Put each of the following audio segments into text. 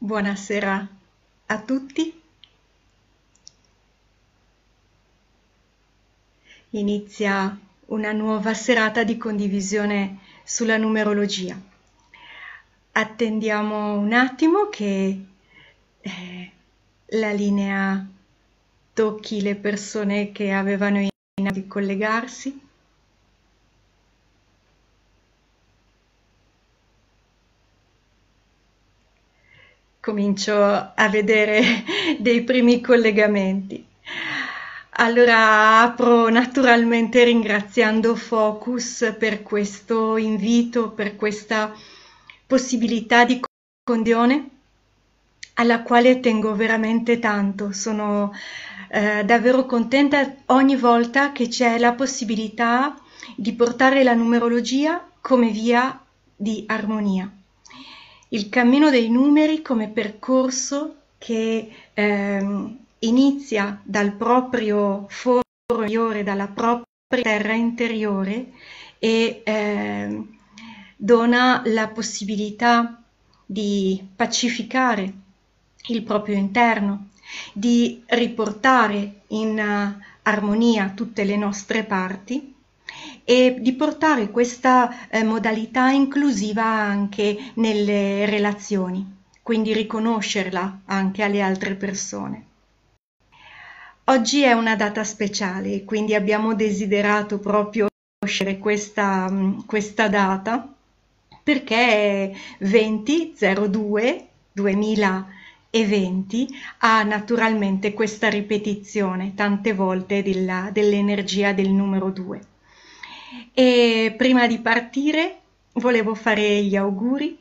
Buonasera a tutti. Inizia una nuova serata di condivisione sulla numerologia. Attendiamo un attimo che eh, la linea tocchi le persone che avevano in di collegarsi. Comincio a vedere dei primi collegamenti. Allora apro naturalmente ringraziando Focus per questo invito, per questa possibilità di condivisione alla quale tengo veramente tanto. Sono eh, davvero contenta ogni volta che c'è la possibilità di portare la numerologia come via di armonia. Il cammino dei numeri come percorso che eh, inizia dal proprio foro interiore, dalla propria terra interiore e eh, dona la possibilità di pacificare il proprio interno, di riportare in uh, armonia tutte le nostre parti e di portare questa eh, modalità inclusiva anche nelle relazioni, quindi riconoscerla anche alle altre persone. Oggi è una data speciale, quindi abbiamo desiderato proprio conoscere questa, mm, questa data perché 2002 2020 ha naturalmente questa ripetizione tante volte dell'energia del numero 2. E prima di partire volevo fare gli auguri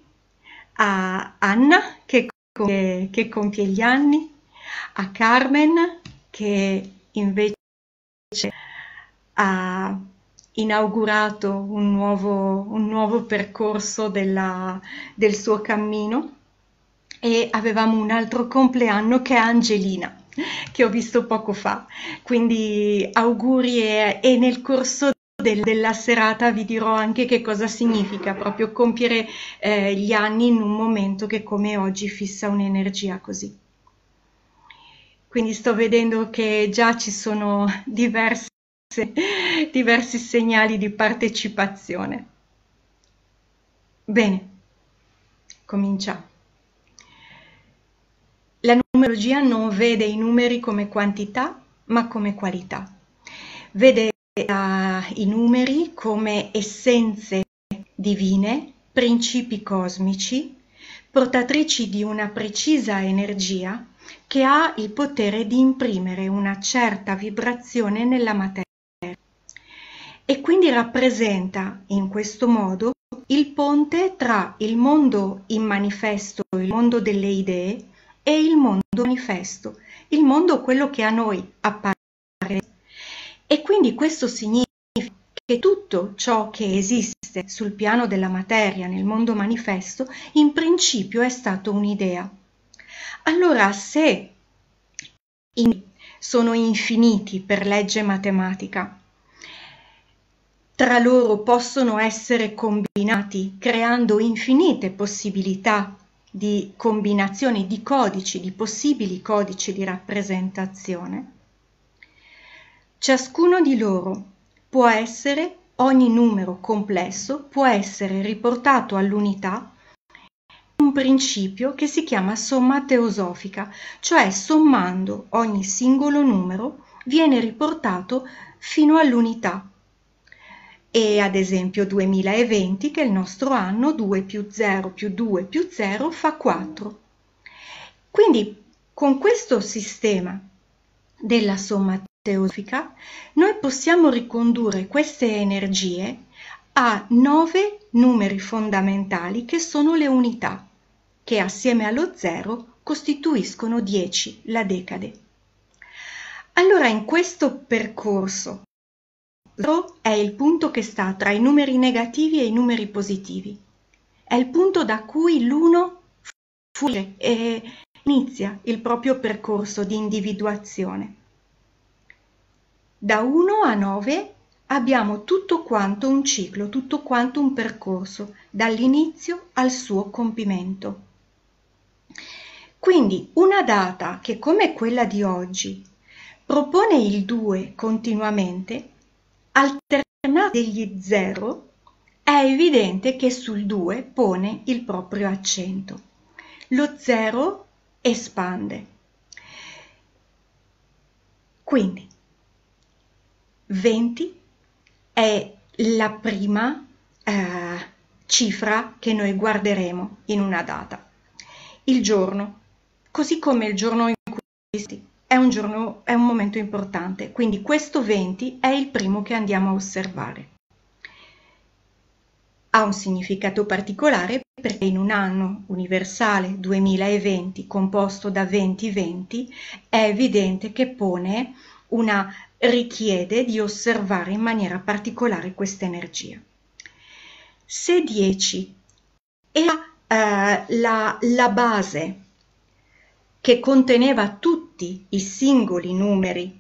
a Anna che, che compie gli anni, a Carmen che invece ha inaugurato un nuovo, un nuovo percorso della, del suo cammino. E avevamo un altro compleanno che è Angelina che ho visto poco fa. Quindi auguri e, e nel corso del, della serata vi dirò anche che cosa significa proprio compiere eh, gli anni in un momento che come oggi fissa un'energia così quindi sto vedendo che già ci sono diverse, diversi segnali di partecipazione. Bene, cominciamo. La numerologia non vede i numeri come quantità, ma come qualità. Vede uh, i numeri come essenze divine, principi cosmici, portatrici di una precisa energia che ha il potere di imprimere una certa vibrazione nella materia e quindi rappresenta in questo modo il ponte tra il mondo in manifesto, il mondo delle idee, e il mondo manifesto, il mondo quello che a noi appare. E quindi questo significa che tutto ciò che esiste sul piano della materia nel mondo manifesto in principio è stato un'idea. Allora, se in, sono infiniti per legge matematica, tra loro possono essere combinati creando infinite possibilità di combinazioni di codici, di possibili codici di rappresentazione. Ciascuno di loro può essere, ogni numero complesso può essere riportato all'unità un principio che si chiama somma teosofica, cioè sommando ogni singolo numero viene riportato fino all'unità. E ad esempio 2020, che è il nostro anno, 2 più 0 più 2 più 0 fa 4. Quindi con questo sistema della somma teosofica noi possiamo ricondurre queste energie a nove numeri fondamentali che sono le unità che assieme allo zero costituiscono 10, la decade. Allora in questo percorso è il punto che sta tra i numeri negativi e i numeri positivi. È il punto da cui l'uno fugge e inizia il proprio percorso di individuazione. Da 1 a 9 abbiamo tutto quanto un ciclo, tutto quanto un percorso, dall'inizio al suo compimento. Quindi una data che come quella di oggi propone il 2 continuamente, alternata degli 0, è evidente che sul 2 pone il proprio accento. Lo 0 espande. Quindi 20 è la prima eh, cifra che noi guarderemo in una data. Il giorno, così come il giorno in cui è un, giorno, è un momento importante, quindi questo 20 è il primo che andiamo a osservare. Ha un significato particolare perché in un anno universale 2020 composto da 2020 è evidente che pone una richiede di osservare in maniera particolare questa energia. Se 10 era eh, la, la base che conteneva tutti i singoli numeri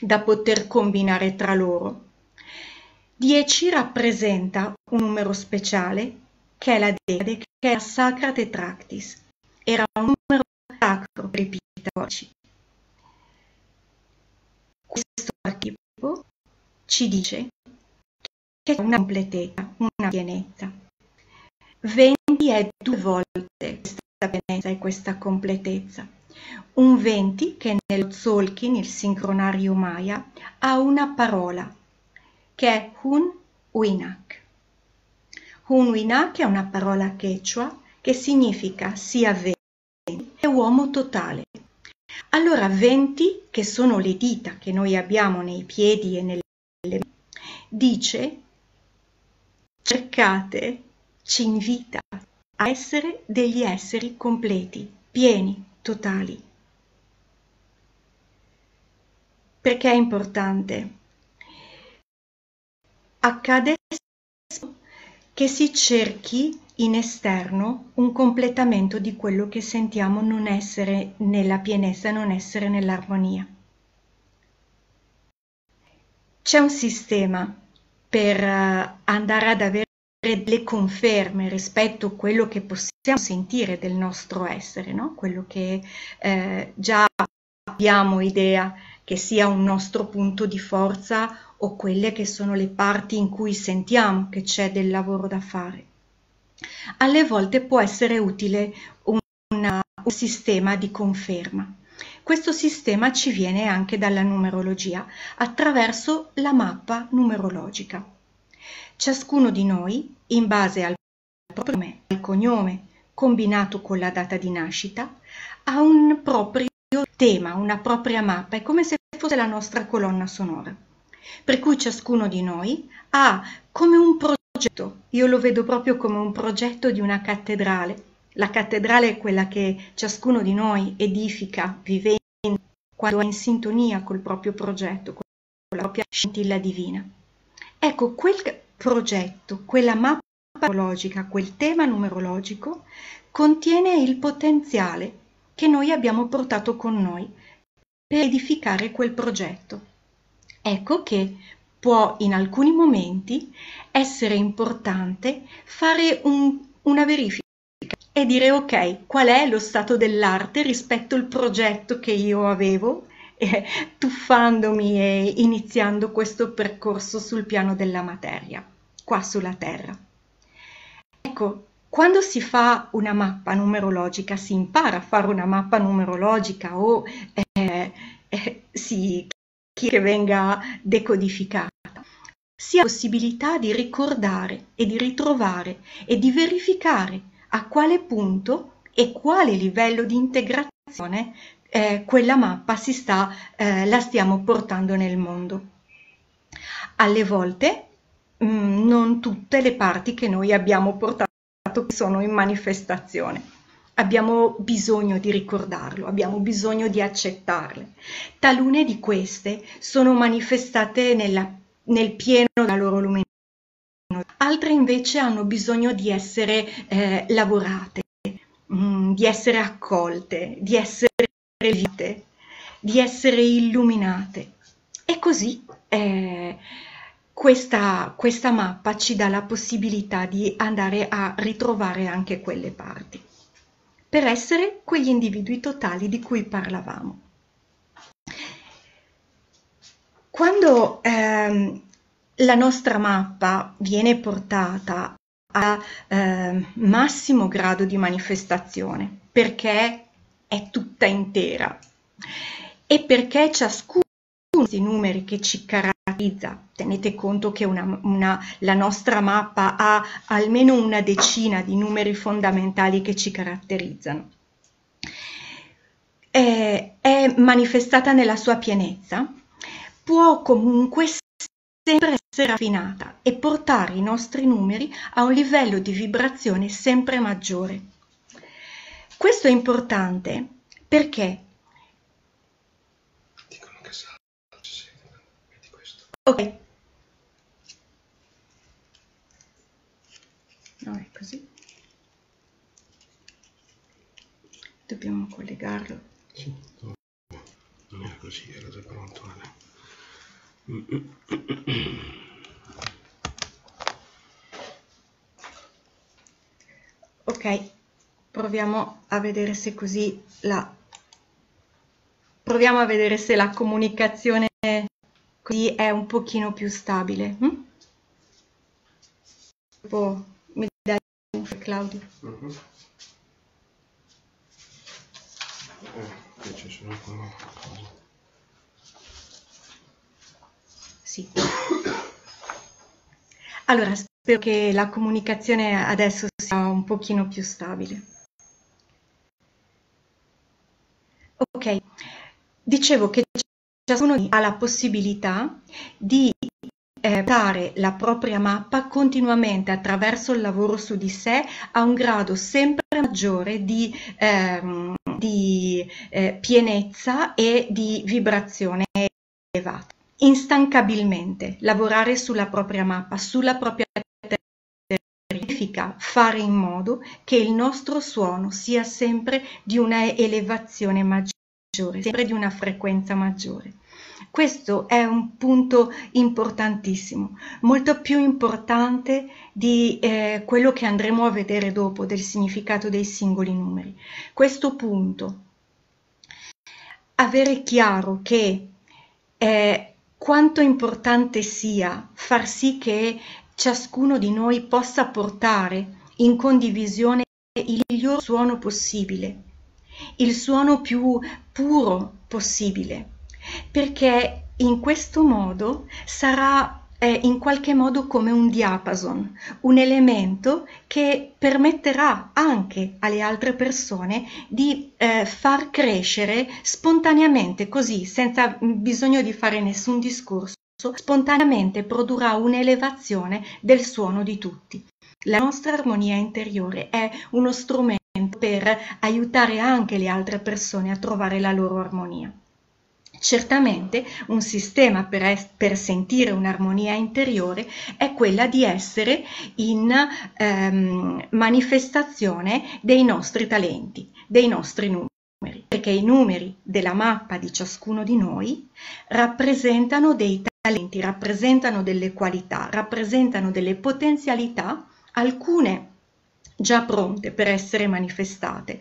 da poter combinare tra loro, 10 rappresenta un numero speciale che è la decade, che è la Sacra Tetractis. Era un numero sacro per i pitagorici. Questo archetipo ci dice che c'è una completezza, una pienezza. 20 è due volte questa pienezza e questa completezza. Un 20 che nello Tzolkin, il sincronario Maya, ha una parola che è Hun Winak. Hun Winak è una parola quechua che significa sia 20 che uomo totale. Allora 20, che sono le dita che noi abbiamo nei piedi e nelle mani, dice cercate, ci invita a essere degli esseri completi, pieni, totali. Perché è importante? Accade che si cerchi in esterno un completamento di quello che sentiamo non essere nella pienezza, non essere nell'armonia. C'è un sistema per eh, andare ad avere delle conferme rispetto a quello che possiamo sentire del nostro essere, no? quello che eh, già abbiamo idea che sia un nostro punto di forza o quelle che sono le parti in cui sentiamo che c'è del lavoro da fare. Alle volte può essere utile un, una, un sistema di conferma. Questo sistema ci viene anche dalla numerologia attraverso la mappa numerologica. Ciascuno di noi, in base al proprio nome, al cognome, combinato con la data di nascita, ha un proprio tema, una propria mappa, è come se fosse la nostra colonna sonora. Per cui ciascuno di noi ha come un progetto, io lo vedo proprio come un progetto di una cattedrale. La cattedrale è quella che ciascuno di noi edifica vivendo quando è in sintonia col proprio progetto, con la propria scintilla divina. Ecco, quel progetto, quella mappa numerologica, quel tema numerologico, contiene il potenziale che noi abbiamo portato con noi per edificare quel progetto. Ecco che può in alcuni momenti essere importante fare un, una verifica e dire ok, qual è lo stato dell'arte rispetto al progetto che io avevo eh, tuffandomi e iniziando questo percorso sul piano della materia qua sulla Terra. Ecco, quando si fa una mappa numerologica, si impara a fare una mappa numerologica o eh, eh, si che venga decodificata, si ha possibilità di ricordare e di ritrovare e di verificare a quale punto e quale livello di integrazione eh, quella mappa si sta, eh, la stiamo portando nel mondo. Alle volte Mm, non tutte le parti che noi abbiamo portato sono in manifestazione. Abbiamo bisogno di ricordarlo, abbiamo bisogno di accettarle. Talune di queste sono manifestate nella, nel pieno della loro luminosità, altre invece hanno bisogno di essere eh, lavorate, mh, mm, di essere accolte, di essere vite, di essere illuminate. E così eh, questa, questa mappa ci dà la possibilità di andare a ritrovare anche quelle parti. Per essere quegli individui totali di cui parlavamo. Quando ehm, la nostra mappa viene portata a eh, massimo grado di manifestazione perché è tutta intera e perché ciascuno questi numeri che ci caratterizza. Tenete conto che una, una, la nostra mappa ha almeno una decina di numeri fondamentali che ci caratterizzano. È, è manifestata nella sua pienezza, può comunque sempre essere raffinata e portare i nostri numeri a un livello di vibrazione sempre maggiore. Questo è importante perché Ok. No, è così. Dobbiamo collegarlo. Sì, no, non era così, era già pronto. Ok, proviamo a vedere se così la... Proviamo a vedere se la comunicazione così è un pochino più stabile. Hm? Dopo mi dai un Claudio. Uh-huh. Eh, ci sono cosa. Sì. Allora, spero che la comunicazione adesso sia un pochino più stabile. Ok, dicevo che ciascuno ha la possibilità di eh, dare la propria mappa continuamente attraverso il lavoro su di sé a un grado sempre maggiore di, ehm, di eh, pienezza e di vibrazione elevata. Instancabilmente lavorare sulla propria mappa, sulla propria significa fare in modo che il nostro suono sia sempre di una elevazione maggiore sempre di una frequenza maggiore. Questo è un punto importantissimo, molto più importante di eh, quello che andremo a vedere dopo del significato dei singoli numeri. Questo punto, avere chiaro che eh, quanto importante sia far sì che ciascuno di noi possa portare in condivisione il miglior suono possibile il suono più puro possibile, perché in questo modo sarà in qualche modo come un diapason, un elemento che permetterà anche alle altre persone di eh, far crescere spontaneamente, così, senza bisogno di fare nessun discorso, spontaneamente produrrà un'elevazione del suono di tutti. La nostra armonia interiore è uno strumento per aiutare anche le altre persone a trovare la loro armonia. Certamente un sistema per, es- per sentire un'armonia interiore è quella di essere in ehm, manifestazione dei nostri talenti, dei nostri numeri, perché i numeri della mappa di ciascuno di noi rappresentano dei talenti, rappresentano delle qualità, rappresentano delle potenzialità, alcune già pronte per essere manifestate,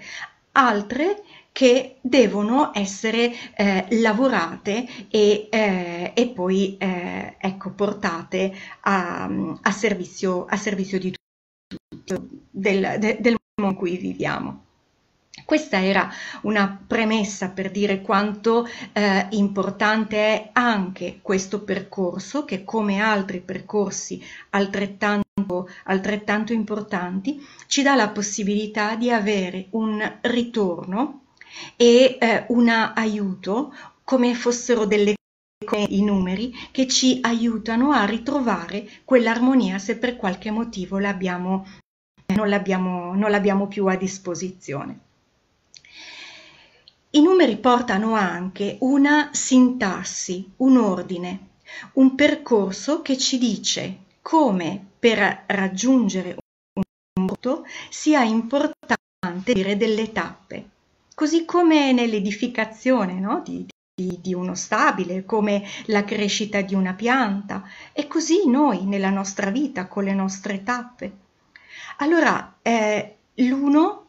altre che devono essere eh, lavorate e, eh, e poi eh, ecco, portate a, a, servizio, a, servizio, di tutti, del, de, del mondo in cui viviamo. Questa era una premessa per dire quanto eh, importante è anche questo percorso, che come altri percorsi altrettanto, altrettanto importanti, ci dà la possibilità di avere un ritorno e eh, un aiuto come fossero delle come i numeri che ci aiutano a ritrovare quell'armonia se per qualche motivo l'abbiamo, non, l'abbiamo, non l'abbiamo più a disposizione. I numeri portano anche una sintassi, un ordine, un percorso che ci dice come per raggiungere un punto sia importante dire delle tappe, così come nell'edificazione no? di, di, di uno stabile, come la crescita di una pianta, e così noi nella nostra vita con le nostre tappe. Allora, eh, l'uno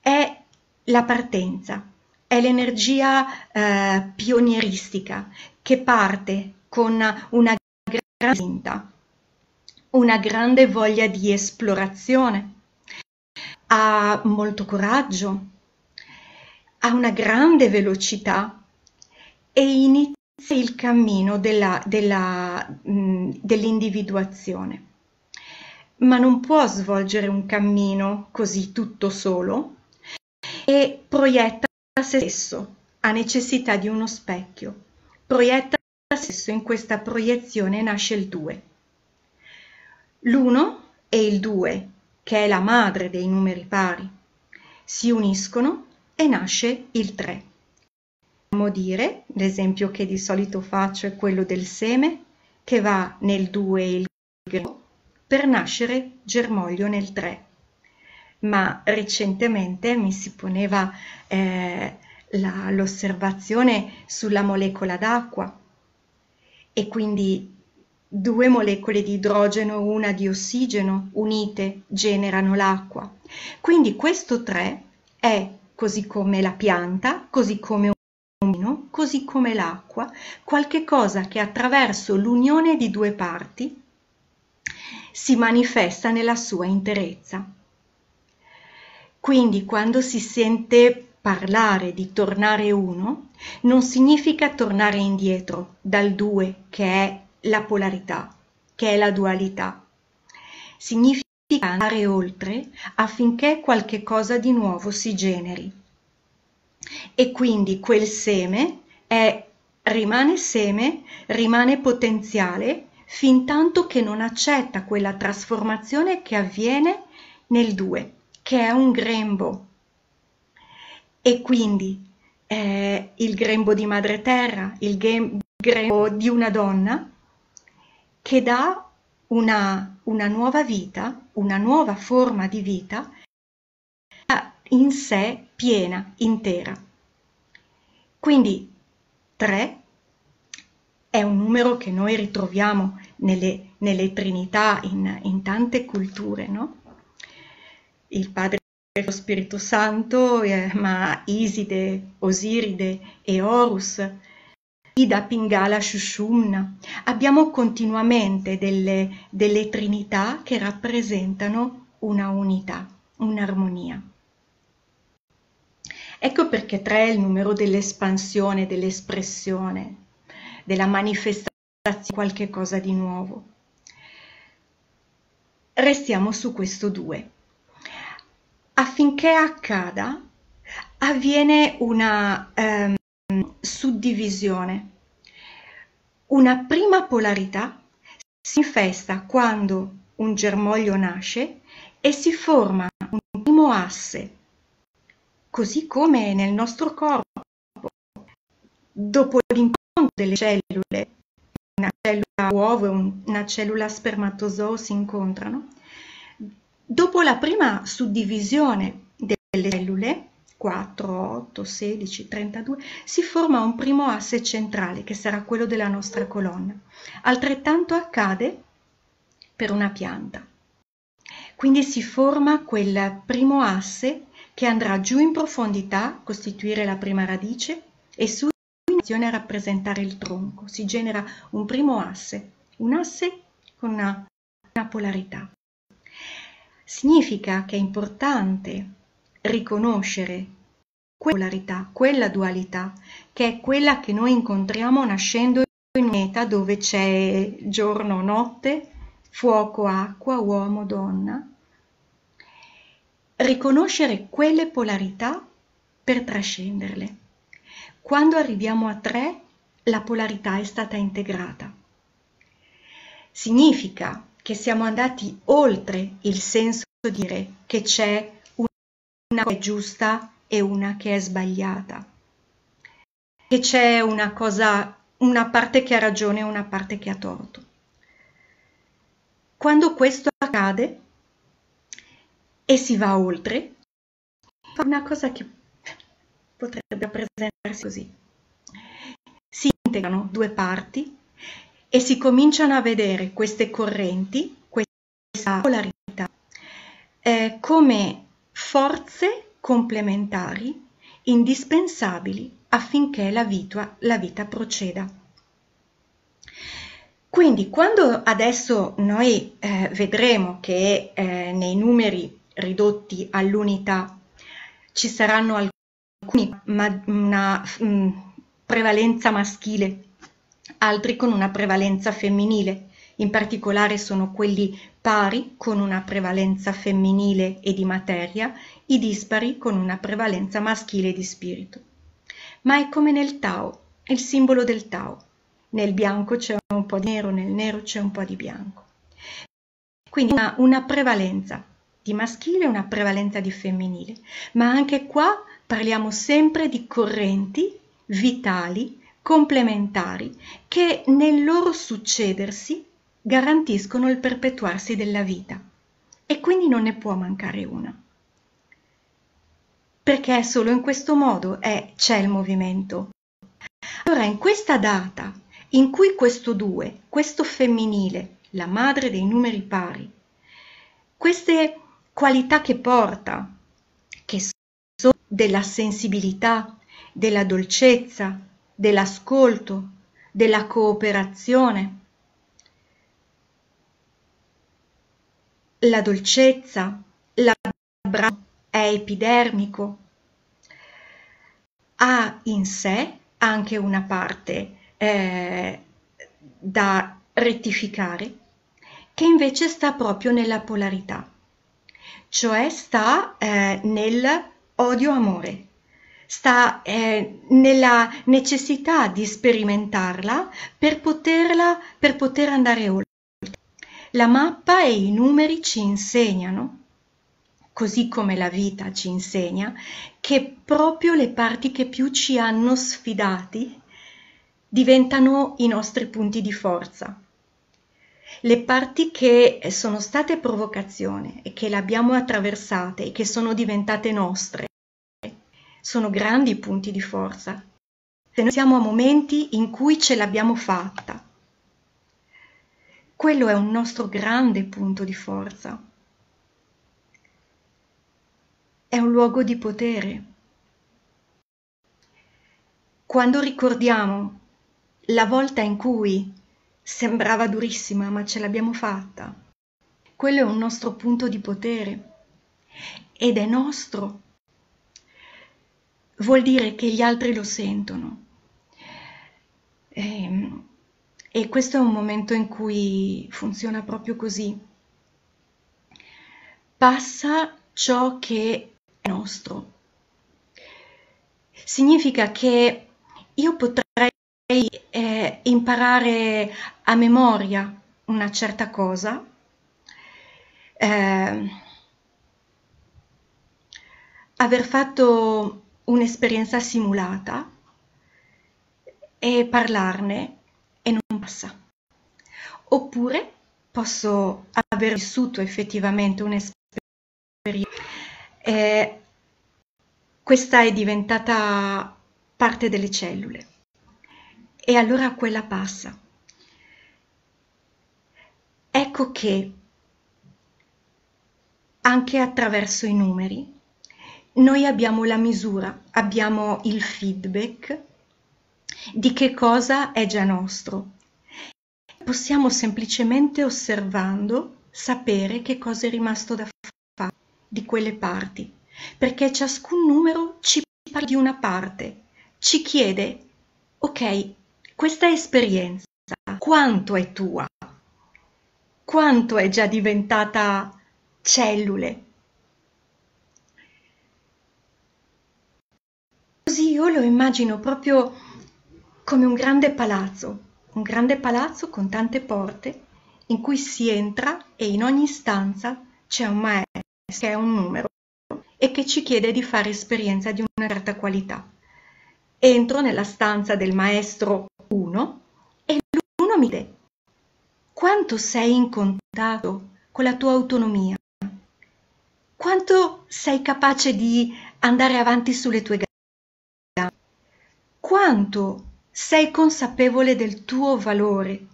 è la partenza, è l'energia eh, pionieristica che parte con una grande spinta, una grande voglia di esplorazione, ha molto coraggio, ha una grande velocità e inizia il cammino mh, dell'individuazione. Ma non può svolgere un cammino così tutto solo e proietta se stesso, ha necessità di uno specchio, proietta se stesso, in questa proiezione nasce il due. L'uno e il due, che è la madre dei numeri pari, si uniscono e nasce il 3. Possiamo dire, l'esempio che di solito faccio è quello del seme, che va nel 2 il grembo per nascere germoglio nel 3. Ma recentemente mi si poneva eh, l'osservazione sulla molecola d'acqua e quindi due molecole di idrogeno e una di ossigeno unite generano l'acqua. Quindi questo 3 è così come la pianta, così come un vino, così come l'acqua, qualche cosa che attraverso l'unione di due parti si manifesta nella sua interezza. Quindi quando si sente parlare di tornare uno, non significa tornare indietro dal due, che è la polarità, che è la dualità. Significa andare oltre affinché qualche cosa di nuovo si generi. E quindi quel seme è, rimane seme, rimane potenziale fin tanto che non accetta quella trasformazione che avviene nel due, che è un grembo. E quindi eh, il grembo di madre terra, il grembo di una donna, che dà una, una nuova vita, una nuova forma di vita in sé piena, intera. Quindi 3 è un numero che noi ritroviamo nelle, nelle Trinità in, in, tante culture, no? Il Padre e lo Spirito Santo, eh, ma Iside, Osiride e Horus, Ida, Pingala, Shushumna. Abbiamo continuamente delle, delle trinità che rappresentano una unità, un'armonia. Ecco perché 3 è il numero dell'espansione, dell'espressione, della manifestazione di qualche cosa di nuovo. Restiamo su questo 2. Affinché accada, avviene una... Um, suddivisione. Una prima polarità si manifesta quando un germoglio nasce e si forma un primo asse, così come nel nostro corpo. Dopo l'incontro delle cellule, una cellula uovo e una cellula spermatozoo si incontrano, dopo la prima suddivisione delle cellule, 4, 8, 16, 32, si forma un primo asse centrale che sarà quello della nostra colonna. Altrettanto accade per una pianta. Quindi si forma quel primo asse che andrà giù in profondità costituire la prima radice e su in a rappresentare il tronco. Si genera un primo asse, un asse con una, una polarità. Significa che è importante riconoscere quella polarità, quella dualità, che è quella che noi incontriamo nascendo in un pianeta dove c'è giorno, notte, fuoco, acqua, uomo, donna. Riconoscere quelle polarità per trascenderle. Quando arriviamo a tre, la polarità è stata integrata. Significa che siamo andati oltre il senso di dire che c'è una che è giusta e una che è sbagliata, che c'è una cosa, una parte che ha ragione e una parte che ha torto. Quando questo accade e si va oltre, fa una cosa che potrebbe rappresentarsi così. Si integrano due parti e si cominciano a vedere queste correnti, questa polarità, eh, come forze complementari, indispensabili affinché la vita, la vita proceda. Quindi quando adesso noi eh, vedremo che eh, nei numeri ridotti all'unità ci saranno alcuni ma una mh, mm, prevalenza maschile, altri con una prevalenza femminile, in particolare sono quelli pari con una prevalenza femminile e di materia, i dispari con una prevalenza maschile di spirito. Ma è come nel Tao, il simbolo del Tao. Nel bianco c'è un po' di nero, nel nero c'è un po' di bianco. Quindi una, una prevalenza di maschile e una prevalenza di femminile. Ma anche qua parliamo sempre di correnti vitali, complementari, che nel loro succedersi garantiscono il perpetuarsi della vita e quindi non ne può mancare una. Perché solo in questo modo è, c'è il movimento. Allora, in questa data in cui questo due, questo femminile, la madre dei numeri pari, queste qualità che porta, che sono della sensibilità, della dolcezza, dell'ascolto, della cooperazione, la dolcezza, l'abbraccio è epidermico, ha in sé anche una parte eh, da rettificare che invece sta proprio nella polarità, cioè sta eh, nel odio-amore, sta eh, nella necessità di sperimentarla per poterla, per poter andare oltre. La mappa e i numeri ci insegnano, così come la vita ci insegna, che proprio le parti che più ci hanno sfidati diventano i nostri punti di forza. Le parti che sono state provocazione e che le abbiamo attraversate e che sono diventate nostre sono grandi punti di forza. Se noi siamo a momenti in cui ce l'abbiamo fatta, quello è un nostro grande punto di forza. È un luogo di potere. Quando ricordiamo la volta in cui sembrava durissima ma ce l'abbiamo fatta, quello è un nostro punto di potere ed è nostro. Vuol dire che gli altri lo sentono. Ehm, e questo è un momento in cui funziona proprio così. Passa ciò che è nostro. Significa che io potrei eh, imparare a memoria una certa cosa, eh, aver fatto un'esperienza simulata e parlarne passa. Oppure posso aver vissuto effettivamente un'esperienza. Eh, questa è diventata parte delle cellule e allora quella passa. Ecco che anche attraverso i numeri noi abbiamo la misura, abbiamo il feedback di che cosa è già nostro. Possiamo semplicemente osservando sapere che cosa è rimasto da fare di quelle parti, perché ciascun numero ci parla di una parte, ci chiede, ok, questa esperienza quanto è tua? Quanto è già diventata cellule? Così io lo immagino proprio come un grande palazzo, un grande palazzo con tante porte in cui si entra e in ogni stanza c'è un maestro che è un numero e che ci chiede di fare esperienza di una certa qualità. Entro nella stanza del maestro 1 e l'uno mi dice quanto sei in contatto con la tua autonomia, quanto sei capace di andare avanti sulle tue gambe, quanto sei consapevole del tuo valore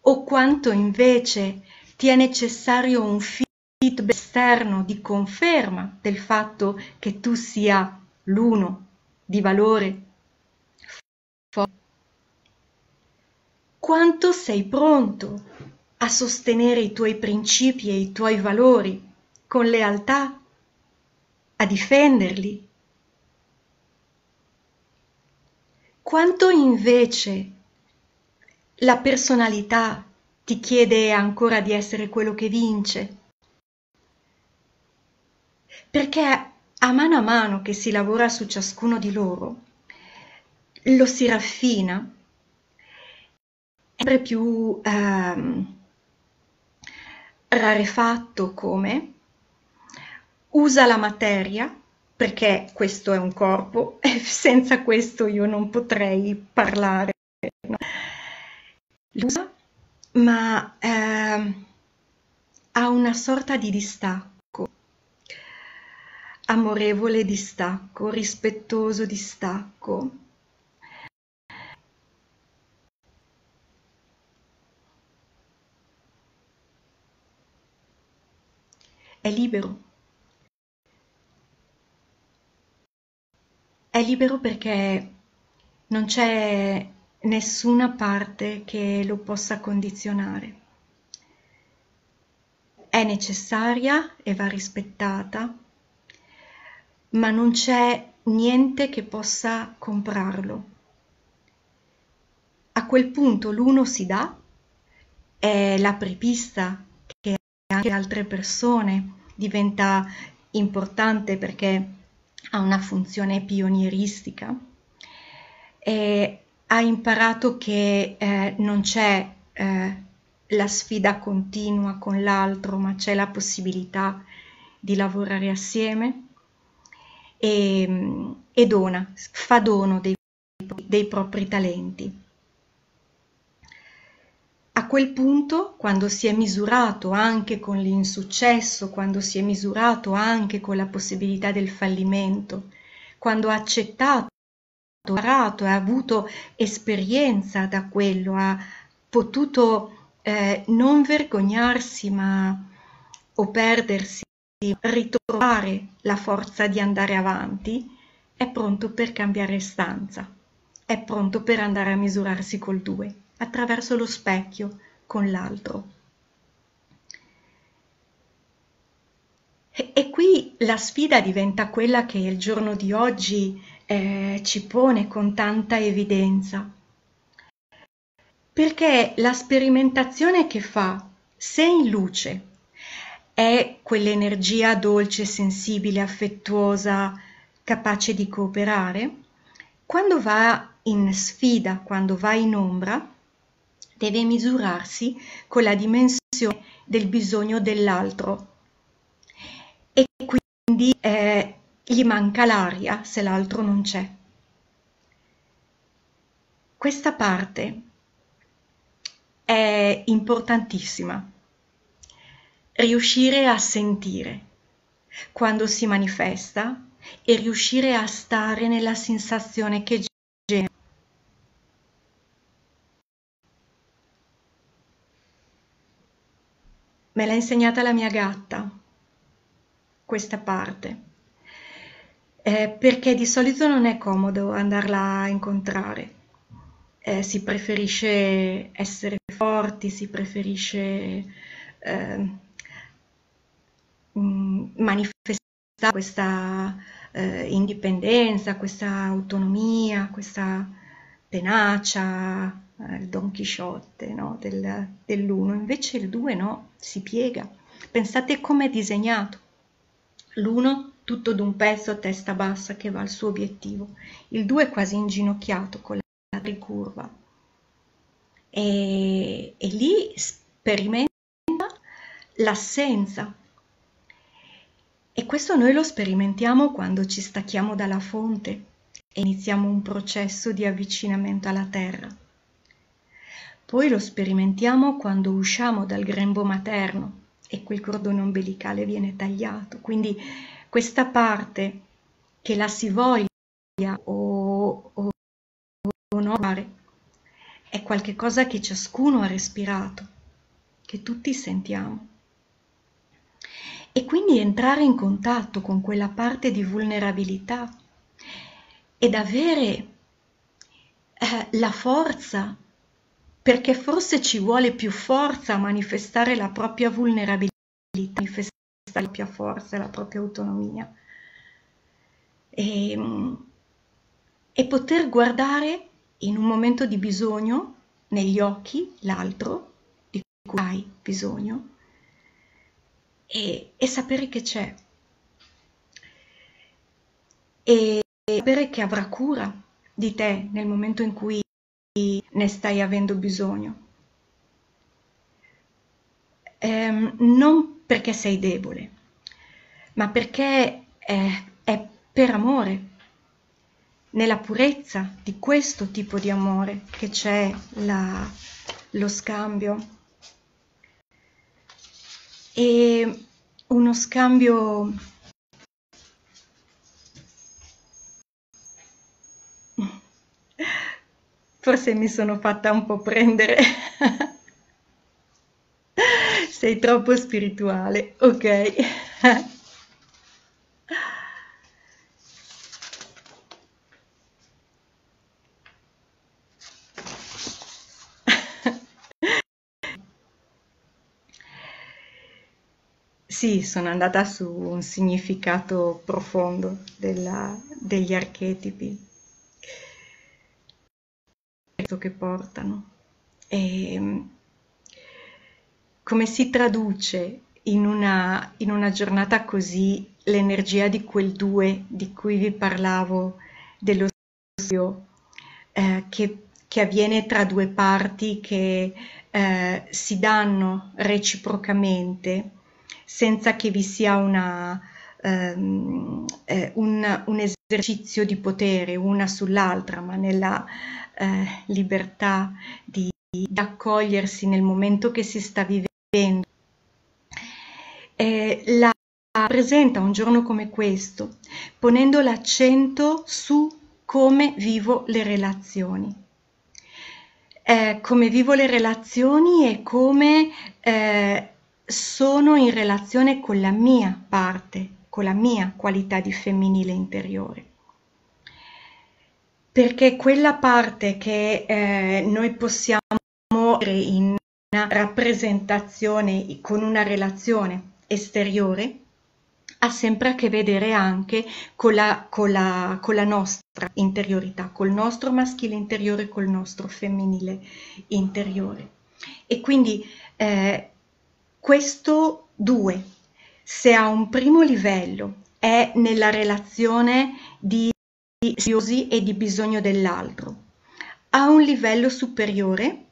o quanto invece ti è necessario un feedback esterno di conferma del fatto che tu sia l'uno di valore quanto sei pronto a sostenere i tuoi principi e i tuoi valori con lealtà, a difenderli. Quanto invece la personalità ti chiede ancora di essere quello che vince, perché a mano a mano che si lavora su ciascuno di loro, lo si raffina, sempre più ehm, rarefatto come, usa la materia, perché questo è un corpo, e senza questo io non potrei parlare. No? Usa, ma ehm, ha una sorta di distacco amorevole distacco, rispettoso distacco. È libero. È libero perché non c'è nessuna parte che lo possa condizionare. È necessaria e va rispettata ma non c'è niente che possa comprarlo. A quel punto l'uno si dà, è l'apripista che anche altre persone diventa importante perché ha una funzione pionieristica e ha imparato che eh, non c'è eh, la sfida continua con l'altro, ma c'è la possibilità di lavorare assieme e, e dona, fa dono dei, dei propri talenti. A quel punto, quando si è misurato anche con l'insuccesso, quando si è misurato anche con la possibilità del fallimento, quando ha accettato, ha imparato, ha avuto esperienza da quello, ha potuto eh, non vergognarsi ma o perdersi ritrovare la forza di andare avanti, è pronto per cambiare stanza, è pronto per andare a misurarsi col due, attraverso lo specchio con l'altro. E, e, qui la sfida diventa quella che il giorno di oggi eh, ci pone con tanta evidenza, perché la sperimentazione che fa, se in luce, è quell'energia dolce, sensibile, affettuosa, capace di cooperare, quando va in sfida, quando va in ombra, deve misurarsi con la dimensione del bisogno dell'altro e quindi eh, gli manca l'aria se l'altro non c'è. Questa parte è importantissima riuscire a sentire quando si manifesta e riuscire a stare nella sensazione che genera. Me l'ha insegnata la mia gatta, questa parte, eh, perché di solito non è comodo andarla a incontrare. Eh, si preferisce essere forti, si preferisce eh, manifestare questa eh, indipendenza, questa autonomia, questa tenacia, eh, il Don Chisciotte no? Del, dell'uno, invece il due no, si piega. Pensate come è disegnato. L'uno tutto d'un pezzo a testa bassa che va al suo obiettivo, il due quasi inginocchiato con la ricurva. E, e lì sperimenta l'assenza e questo noi lo sperimentiamo quando ci stacchiamo dalla fonte e iniziamo un processo di avvicinamento alla terra. Poi lo sperimentiamo quando usciamo dal grembo materno e quel cordone ombelicale viene tagliato. Quindi questa parte che la si voglia o, o, o no è qualcosa che ciascuno ha respirato, che tutti sentiamo. e quindi entrare in contatto con quella parte di vulnerabilità ed avere eh, la forza, perché forse ci vuole più forza a manifestare la propria vulnerabilità, manifestare la propria forza, la propria autonomia. E, ehm, e poter guardare in un momento di bisogno negli occhi l'altro di cui hai bisogno e, e sapere che c'è e sapere che avrà cura di te nel momento in cui ne stai avendo bisogno. Eh, non perché sei debole, ma perché è, è per amore, nella purezza di questo tipo di amore che c'è la, lo scambio. E uno scambio Forse mi sono fatta un po' prendere. Sei troppo spirituale, ok. Sì, sono andata su un significato profondo della, degli archetipi che portano. E come si traduce in una, in una giornata così l'energia di quel due di cui vi parlavo, dello studio, eh, che, che, avviene tra due parti che eh, si danno reciprocamente senza che vi sia una, um, eh, un, un, esercizio di potere una sull'altra, ma nella eh, libertà di, di, accogliersi nel momento che si sta vivendo. Eh, la presenta un giorno come questo, ponendo l'accento su come vivo le relazioni. Eh, come vivo le relazioni e come eh, sono in relazione con la mia parte, con la mia qualità di femminile interiore perché quella parte che eh, noi possiamo in una rappresentazione con una relazione esteriore ha sempre a che vedere anche con la, con la, con la nostra interiorità, col nostro maschile interiore, col nostro femminile interiore. E quindi eh, questo due, se a un primo livello è nella relazione di ansiosi e di bisogno dell'altro. A un livello superiore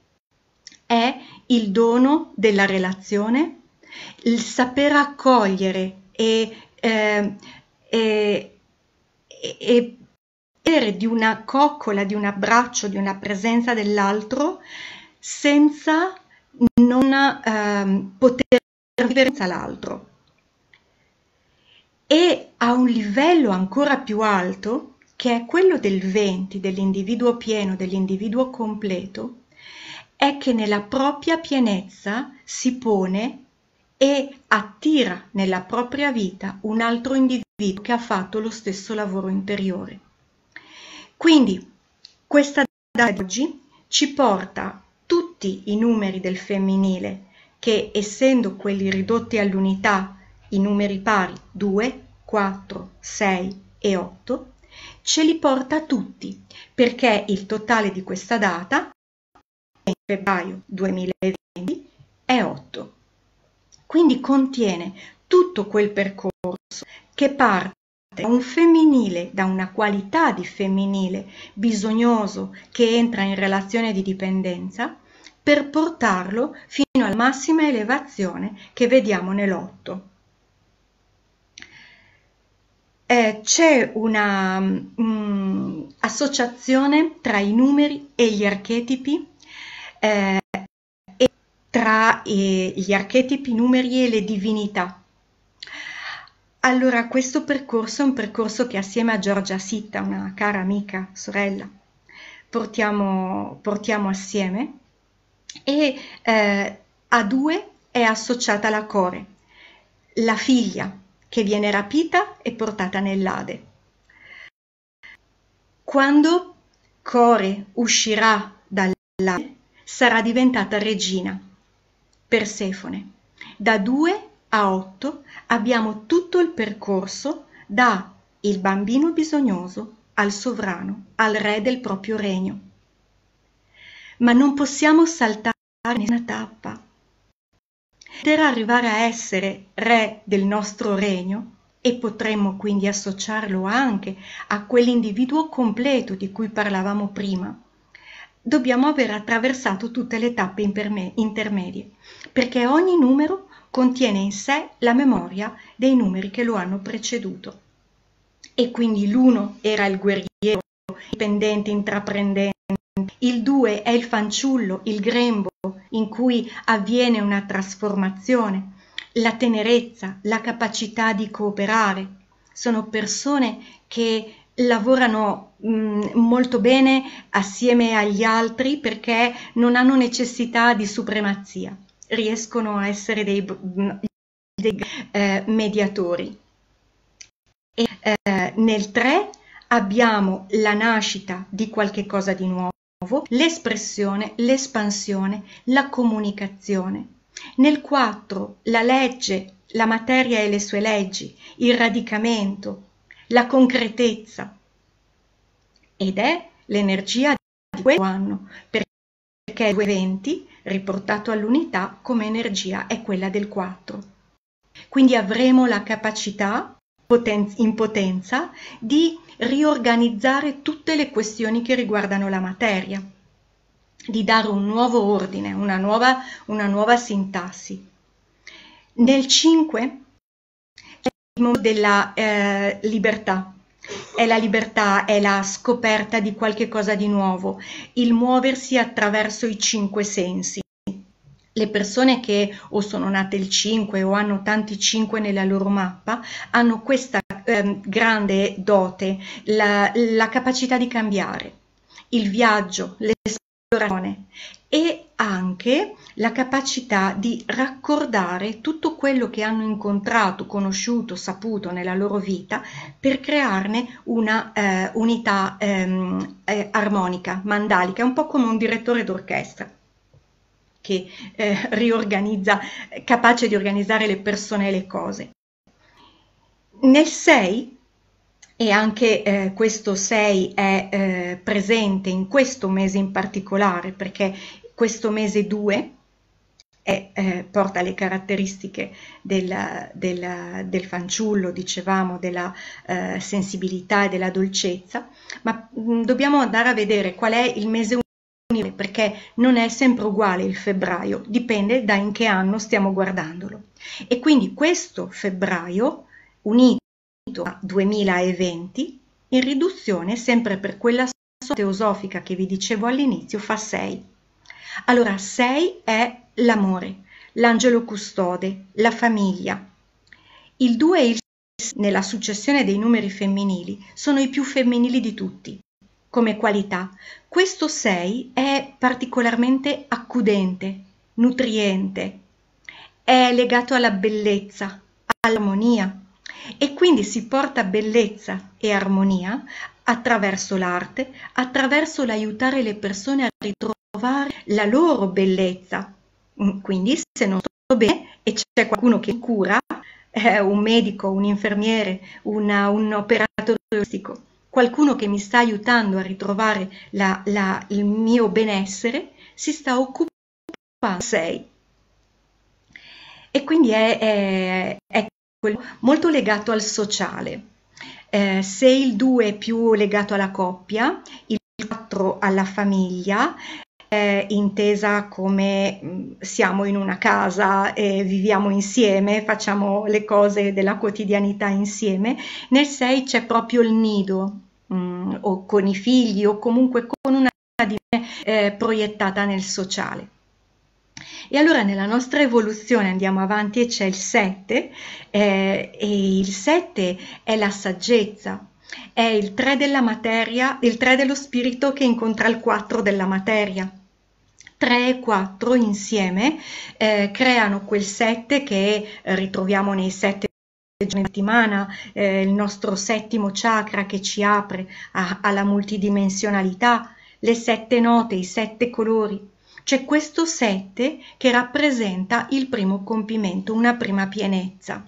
è il dono della relazione, il saper accogliere e, eh, e, e, e di una coccola, di un abbraccio, di una presenza dell'altro senza non eh, poter vivere senza l'altro. E a un livello ancora più alto che è quello del 20, dell'individuo pieno, dell'individuo completo, è che nella propria pienezza si pone e attira nella propria vita un altro individuo che ha fatto lo stesso lavoro interiore. Quindi questa data di oggi ci porta tutti i numeri del femminile che essendo quelli ridotti all'unità, i numeri pari 2, 4, 6 e 8, ce li porta tutti, perché il totale di questa data, in febbraio 2020, è 8. Quindi contiene tutto quel percorso che parte da un femminile, da una qualità di femminile bisognoso che entra in relazione di dipendenza, per portarlo fino alla massima elevazione che vediamo nell'otto eh, c'è una mm, associazione tra i numeri e gli archetipi eh, e tra eh, gli archetipi, numeri e le divinità. Allora, questo percorso è un percorso che assieme a Giorgia Sitta, una cara amica, sorella, portiamo, portiamo assieme e eh, a due è associata la core la figlia che viene rapita e portata nell'Ade. Quando Core uscirà dall'Ade, sarà diventata regina. Persefone. Da 2 a 8 abbiamo tutto il percorso da il bambino bisognoso al sovrano, al re del proprio regno. Ma non possiamo saltare nessuna tappa. Per arrivare a essere re del nostro regno, e potremmo quindi associarlo anche a quell'individuo completo di cui parlavamo prima, dobbiamo aver attraversato tutte le tappe intermedie, perché ogni numero contiene in sé la memoria dei numeri che lo hanno preceduto. E quindi l'uno era il guerriero, dipendente, intraprendente, il due è il fanciullo, il grembo, in cui avviene una trasformazione, la tenerezza, la capacità di cooperare. Sono persone che lavorano mh, mm, molto bene assieme agli altri perché non hanno necessità di supremazia, riescono a essere dei, dei eh, mediatori. E, eh, nel 3 abbiamo la nascita di qualche cosa di nuovo, l'espressione, l'espansione, la comunicazione. Nel 4 la legge, la materia e le sue leggi, il radicamento, la concretezza. Ed è l'energia di questo anno, perché il 20 riportato all'unità come energia è quella del 4. Quindi avremo la capacità in potenza di riorganizzare tutte le questioni che riguardano la materia, di dare un nuovo ordine, una nuova, una nuova sintassi. Nel 5 è il momento della eh, libertà, è la libertà, è la scoperta di qualche cosa di nuovo, il muoversi attraverso i cinque sensi. Le persone che o sono nate il 5 o hanno tanti 5 nella loro mappa hanno questa eh, grande dote, la, la capacità di cambiare, il viaggio, l'esplorazione e anche la capacità di raccordare tutto quello che hanno incontrato, conosciuto, saputo nella loro vita per crearne una eh, unità ehm, eh, armonica, mandalica, un po' come un direttore d'orchestra che eh, riorganizza, capace di organizzare le persone e le cose. Nel 6, e anche eh, questo 6 è eh, presente in questo mese in particolare, perché questo mese 2 è, eh, porta le caratteristiche del, del, del fanciullo, dicevamo, della eh, sensibilità e della dolcezza, ma mh, mm, dobbiamo andare a vedere qual è il mese 1 perché non è sempre uguale il febbraio, dipende da in che anno stiamo guardandolo. E quindi questo febbraio, unito a 2020, in riduzione sempre per quella teosofica che vi dicevo all'inizio, fa 6. Allora 6 è l'amore, l'angelo custode, la famiglia. Il 2 e il 6 nella successione dei numeri femminili sono i più femminili di tutti come qualità. Questo 6 è particolarmente accudente, nutriente, è legato alla bellezza, all'armonia e quindi si porta bellezza e armonia attraverso l'arte, attraverso l'aiutare le persone a ritrovare la loro bellezza. Mm, quindi se non sto bene e c'è qualcuno che cura, eh, un medico, un infermiere, una, un operatore turistico, qualcuno che mi sta aiutando a ritrovare la, la, il mio benessere, si sta occupando sei. E quindi è, è, è molto legato al sociale. Eh, se il 2 è più legato alla coppia, il 4 alla famiglia, eh, intesa come mm, siamo in una casa e viviamo insieme, facciamo le cose della quotidianità insieme, nel 6 c'è proprio il nido, mh, mm, o con i figli o comunque con una eh, proiettata nel sociale. E allora nella nostra evoluzione andiamo avanti e c'è il 7 eh, e il 7 è la saggezza, è il 3 della materia, il 3 dello spirito che incontra il 4 della materia. 3 e 4 insieme eh, creano quel 7 che ritroviamo nei 7 giorni di settimana, eh, il nostro settimo chakra che ci apre a, alla multidimensionalità, le sette note, i sette colori. C'è questo 7 che rappresenta il primo compimento, una prima pienezza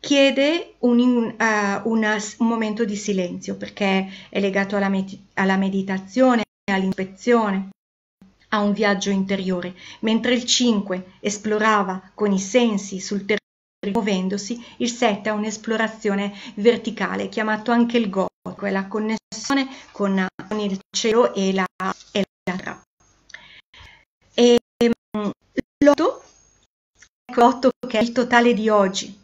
chiede un, uh, una, un, momento di silenzio perché è legato alla, med- alla meditazione, all'ispezione, a un viaggio interiore, mentre il 5 esplorava con i sensi sul territorio muovendosi, il 7 ha un'esplorazione verticale, chiamato anche il goto, è la connessione con, con il cielo e la, e la terra. E um, l'otto, ecco l'otto che è il totale di oggi,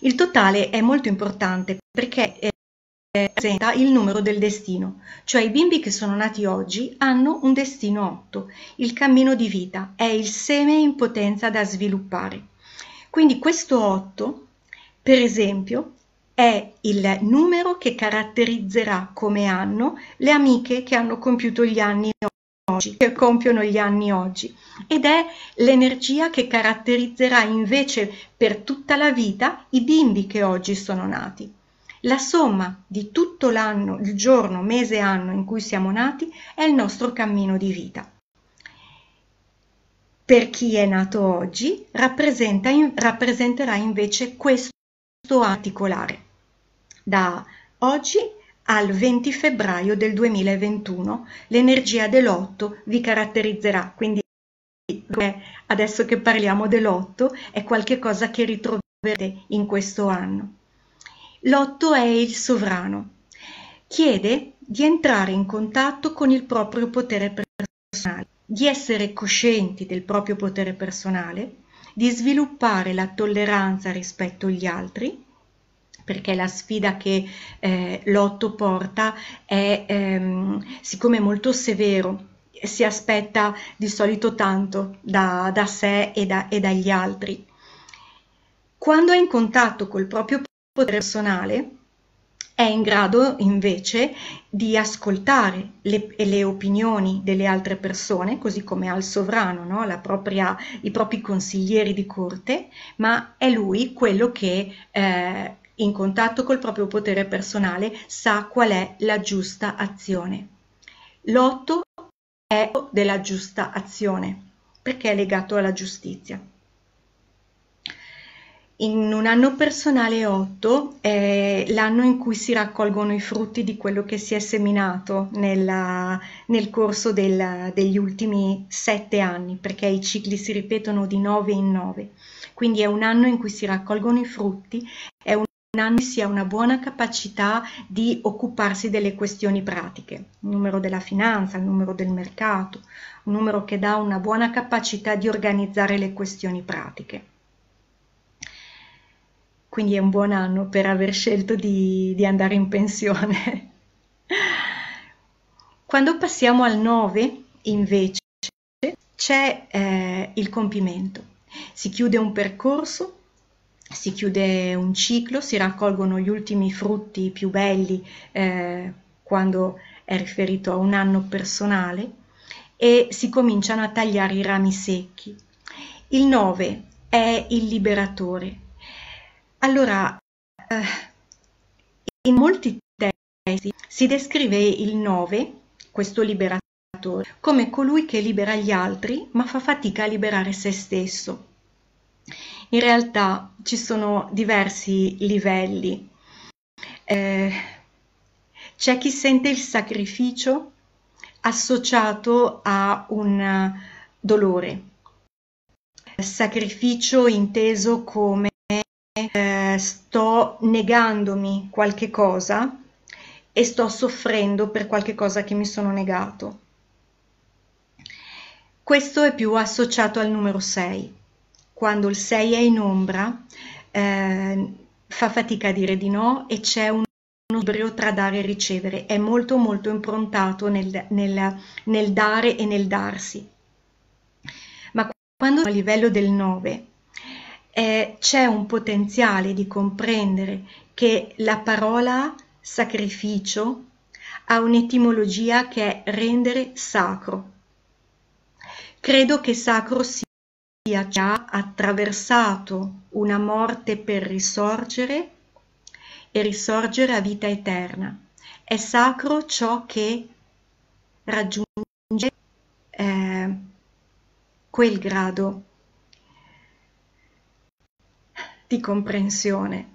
il totale è molto importante perché eh, rappresenta il numero del destino, cioè i bimbi che sono nati oggi hanno un destino 8, il cammino di vita, è il seme in potenza da sviluppare. Quindi questo 8, per esempio, è il numero che caratterizzerà come anno le amiche che hanno compiuto gli anni oggi, che compiono gli anni oggi, ed è l'energia che caratterizzerà invece per tutta la vita i bimbi che oggi sono nati. La somma di tutto l'anno, il giorno, mese, anno in cui siamo nati è il nostro cammino di vita. Per chi è nato oggi rappresenta, rappresenterà invece questo particolare. Da oggi al 20 febbraio del 2021 l'energia dell'otto vi caratterizzerà, quindi adesso che parliamo dell'otto è qualcosa che ritroverete in questo anno. L'otto è il sovrano. Chiede di entrare in contatto con il proprio potere personale, di essere coscienti del proprio potere personale, di sviluppare la tolleranza rispetto agli altri, perché la sfida che eh, l'otto porta è, ehm, siccome è molto severo, si aspetta di solito tanto da, da sé e, da, e dagli altri. Quando è in contatto col proprio potere personale, è in grado invece di ascoltare le, le, opinioni delle altre persone, così come al sovrano, no? propria, i propri consiglieri di corte, ma è lui quello che eh, in contatto col proprio potere personale, sa qual è la giusta azione. L'otto è della giusta azione, perché è legato alla giustizia. In un anno personale 8 è l'anno in cui si raccolgono i frutti di quello che si è seminato nella, nel corso del, degli ultimi sette anni, perché i cicli si ripetono di nove in nove. Quindi è un anno in cui si raccolgono i frutti, è un anno si ha una buona capacità di occuparsi delle questioni pratiche, il numero della finanza, il numero del mercato, un numero che dà una buona capacità di organizzare le questioni pratiche. Quindi è un buon anno per aver scelto di, di andare in pensione. Quando passiamo al 9, invece, c'è eh, il compimento. Si chiude un percorso si chiude un ciclo, si raccolgono gli ultimi frutti più belli eh, quando è riferito a un anno personale e si cominciano a tagliare i rami secchi. Il 9 è il liberatore. Allora, eh, in molti testi si descrive il 9, questo liberatore, come colui che libera gli altri ma fa fatica a liberare se stesso. In realtà ci sono diversi livelli. Eh, c'è chi sente il sacrificio associato a un dolore. Sacrificio inteso come eh, sto negandomi qualche cosa e sto soffrendo per qualche cosa che mi sono negato. Questo è più associato al numero 6 quando il 6 è in ombra, eh, fa fatica a dire di no e c'è un equilibrio tra dare e ricevere, è molto molto improntato nel, nel, nel dare e nel darsi. Ma quando a livello del 9 eh, c'è un potenziale di comprendere che la parola sacrificio ha un'etimologia che è rendere sacro credo che sacro sia chi ha attraversato una morte per risorgere e risorgere a vita eterna. È sacro ciò che raggiunge eh, quel grado di comprensione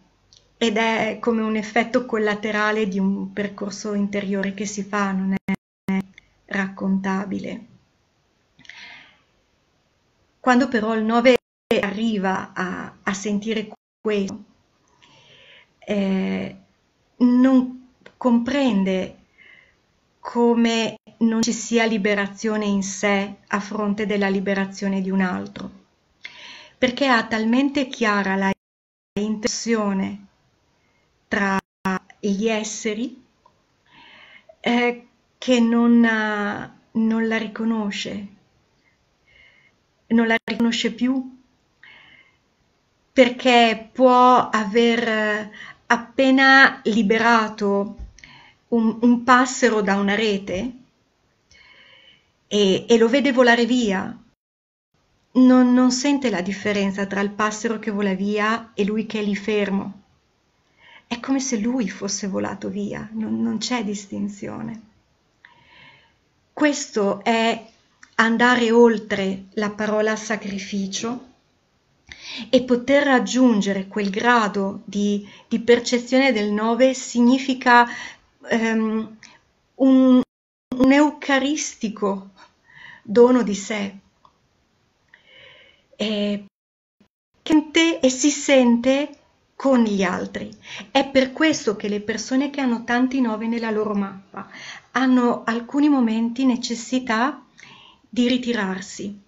ed è come un effetto collaterale di un percorso interiore che si fa, non è raccontabile. Quando però il 9 arriva a, a sentire questo, eh, non comprende come non ci sia liberazione in sé a fronte della liberazione di un altro, perché ha talmente chiara la intenzione tra gli esseri eh, che non, non la riconosce, non la riconosce più perché può aver appena liberato un, un passero da una rete e, e, lo vede volare via, non, non sente la differenza tra il passero che vola via e lui che è lì fermo. È come se lui fosse volato via, non, non c'è distinzione. Questo è andare oltre la parola sacrificio e poter raggiungere quel grado di, di percezione del nove significa um, un, un eucaristico dono di sé. E, e si sente con gli altri. È per questo che le persone che hanno tanti nove nella loro mappa hanno alcuni momenti necessità di ritirarsi,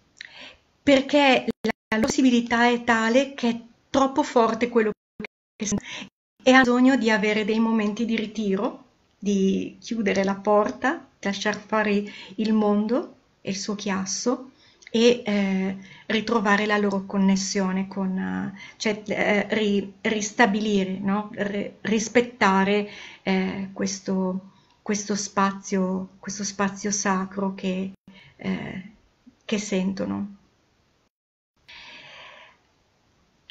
perché la possibilità è tale che è troppo forte quello che sente e ha bisogno di avere dei momenti di ritiro, di chiudere la porta, lasciar fare il mondo e il suo chiasso e eh, ritrovare la loro connessione con, uh, cioè eh, ri, ristabilire, no? R- rispettare eh, questo, questo, spazio, questo spazio sacro che, eh, che sentono.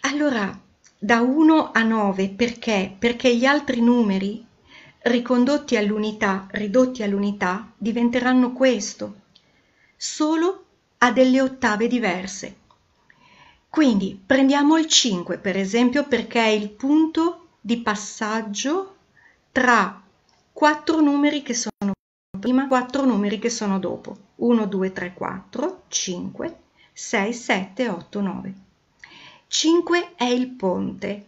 Allora, da 1 a 9 perché? Perché gli altri numeri ricondotti all'unità, ridotti all'unità, diventeranno questo, solo a delle ottave diverse. Quindi prendiamo il 5 per esempio perché è il punto di passaggio tra quattro numeri che sono prima, quattro numeri che sono dopo. 1, 2, 3, 4, 5, 6, 7, 8, 9. 5 è il ponte.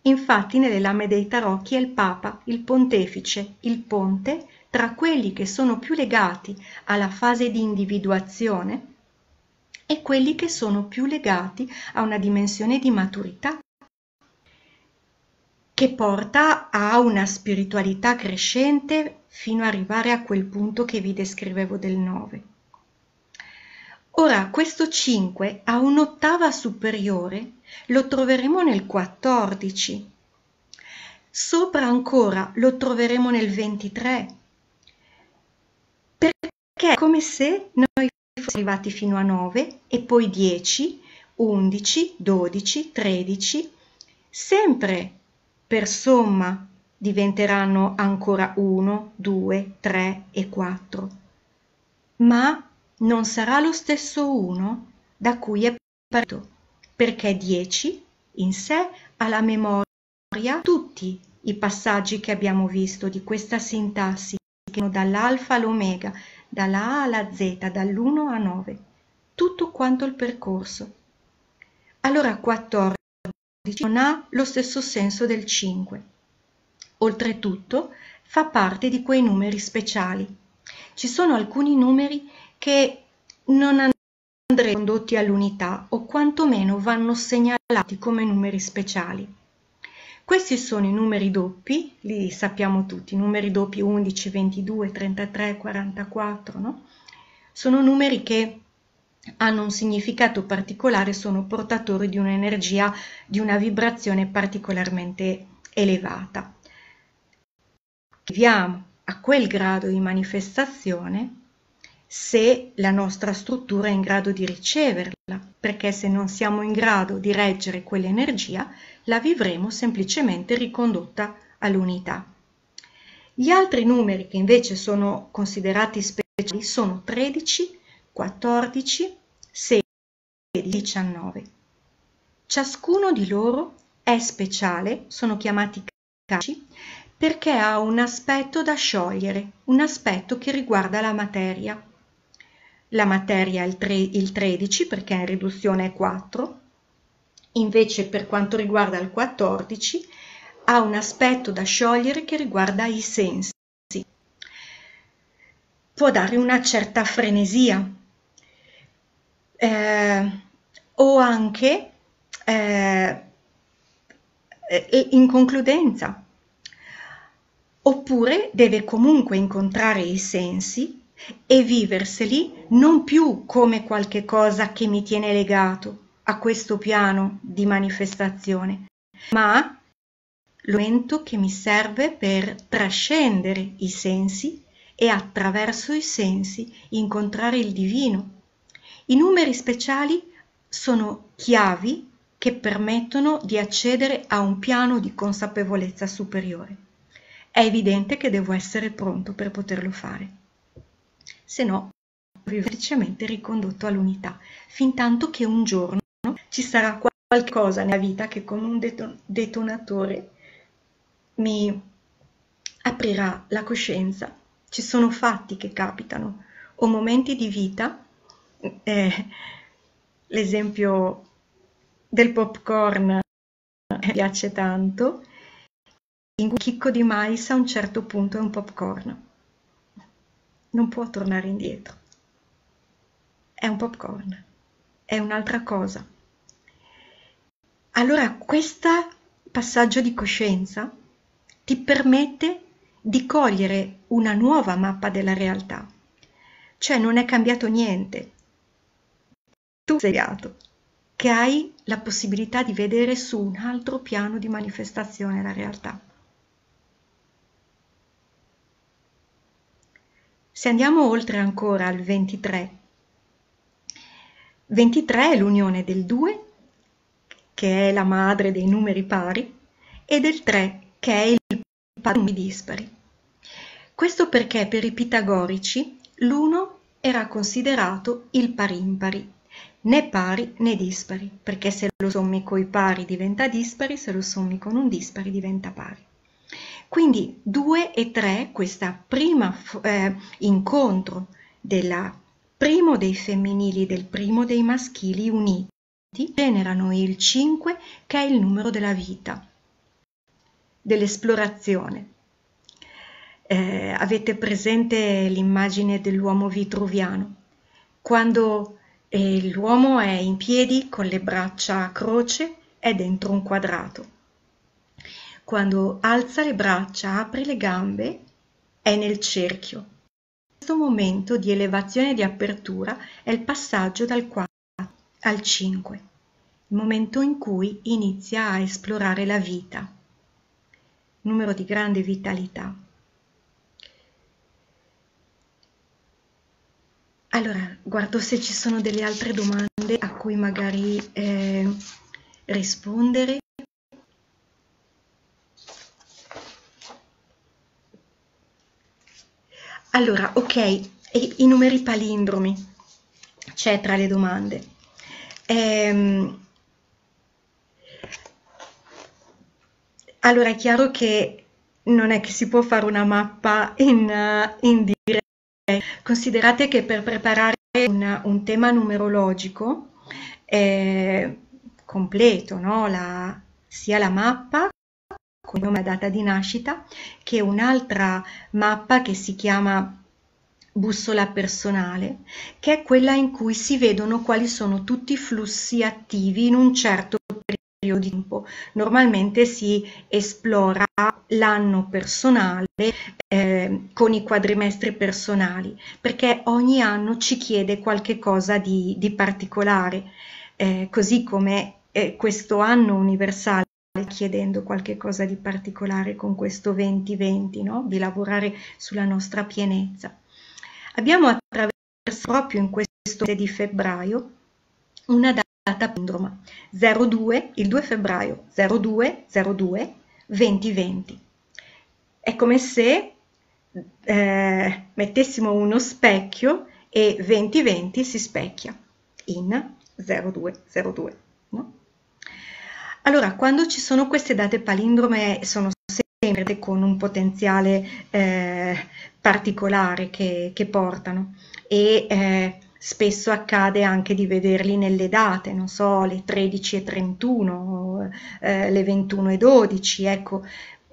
Infatti nelle lame dei tarocchi è il Papa, il pontefice, il ponte tra quelli che sono più legati alla fase di individuazione e quelli che sono più legati a una dimensione di maturità che porta a una spiritualità crescente fino ad arrivare a quel punto che vi descrivevo del 9. Ora, questo 5 a un'ottava superiore lo troveremo nel 14. Sopra ancora lo troveremo nel 23 perché è come se noi fossimo arrivati fino a 9 e poi 10, 11, 12, 13, sempre per somma diventeranno ancora 1, 2, 3 e 4. Ma non sarà lo stesso 1 da cui è partito, perché 10 in sé ha la memoria tutti i passaggi che abbiamo visto di questa sintassi che vanno dall'alfa all'omega, dalla A alla Z, dall'1 a 9, tutto quanto il percorso. Allora 14 non ha lo stesso senso del 5. Oltretutto fa parte di quei numeri speciali. Ci sono alcuni numeri che non andrebbero condotti all'unità o quantomeno vanno segnalati come numeri speciali. Questi sono i numeri doppi, li sappiamo tutti, numeri doppi 11, 22, 33, 44, no? Sono numeri che hanno un significato particolare, sono portatori di un'energia, di una vibrazione particolarmente elevata. Arriviamo a quel grado di manifestazione se la nostra struttura è in grado di riceverla, perché se non siamo in grado di reggere quell'energia, la vivremo semplicemente ricondotta all'unità. Gli altri numeri che invece sono considerati speciali sono 13, 14, 16 e 19. Ciascuno di loro è speciale, sono chiamati caci, perché ha un aspetto da sciogliere, un aspetto che riguarda la materia. La materia il, tre, il 13 perché in riduzione è 4, invece per quanto riguarda il 14 ha un aspetto da sciogliere che riguarda i sensi. Può dare una certa frenesia eh, o anche eh, inconcludenza, oppure deve comunque incontrare i sensi e viverseli non più come qualche cosa che mi tiene legato a questo piano di manifestazione, ma lo momento che mi serve per trascendere i sensi e attraverso i sensi incontrare il divino. I numeri speciali sono chiavi che permettono di accedere a un piano di consapevolezza superiore. È evidente che devo essere pronto per poterlo fare. Se no, semplicemente ricondotto all'unità, fin tanto che un giorno ci sarà qualcosa nella vita che come un detonatore mi aprirà la coscienza. Ci sono fatti che capitano o momenti di vita, eh, l'esempio del popcorn mi piace tanto, in cui chicco di mais a un certo punto è un popcorn. Non può tornare indietro. È un popcorn, è un'altra cosa. Allora questo passaggio di coscienza ti permette di cogliere una nuova mappa della realtà. Cioè non è cambiato niente. Tu sei creato, che hai la possibilità di vedere su un altro piano di manifestazione la realtà. Se andiamo oltre ancora al 23, 23 è l'unione del 2, che è la madre dei numeri pari, e del 3, che è il padre dispari. Questo perché per i pitagorici l'uno era considerato il parimpari, né pari né dispari, perché se lo sommi coi pari diventa dispari, se lo sommi con un dispari diventa pari. Quindi 2 e 3, questo primo eh, incontro del primo dei femminili e del primo dei maschili uniti, generano il 5 che è il numero della vita dell'esplorazione. Eh, avete presente l'immagine dell'uomo vitruviano? Quando eh, l'uomo è in piedi con le braccia a croce è dentro un quadrato. Quando alza le braccia, apre le gambe, è nel cerchio. Questo momento di elevazione e di apertura è il passaggio dal 4 al 5, il momento in cui inizia a esplorare la vita numero di grande vitalità. Allora, guardo se ci sono delle altre domande a cui magari eh, rispondere. Allora, ok, i, i numeri palindromi c'è tra le domande. Ehm, Allora è chiaro che non è che si può fare una mappa in, in diretta. Considerate che per preparare un, un tema numerologico eh, completo, no? la, sia la mappa con nome e data di nascita, che un'altra mappa che si chiama bussola personale, che è quella in cui si vedono quali sono tutti i flussi attivi in un certo periodo di tempo. Normalmente si esplora l'anno personale eh, con i quadrimestri personali, perché ogni anno ci chiede qualche cosa di, di particolare, eh, così come eh, questo anno universale chiedendo qualche cosa di particolare con questo 2020, no? di lavorare sulla nostra pienezza. Abbiamo attraverso proprio in questo mese di febbraio una data palindroma 02 il 2 febbraio. 02 02 2020 è come se eh, mettessimo uno specchio e 2020 si specchia in 0202 no? allora quando ci sono queste date palindrome sono sempre con un potenziale eh, particolare che, che, portano e eh, spesso accade anche di vederli nelle date, non so, le 13 e 31, eh, le 21 e 12, ecco.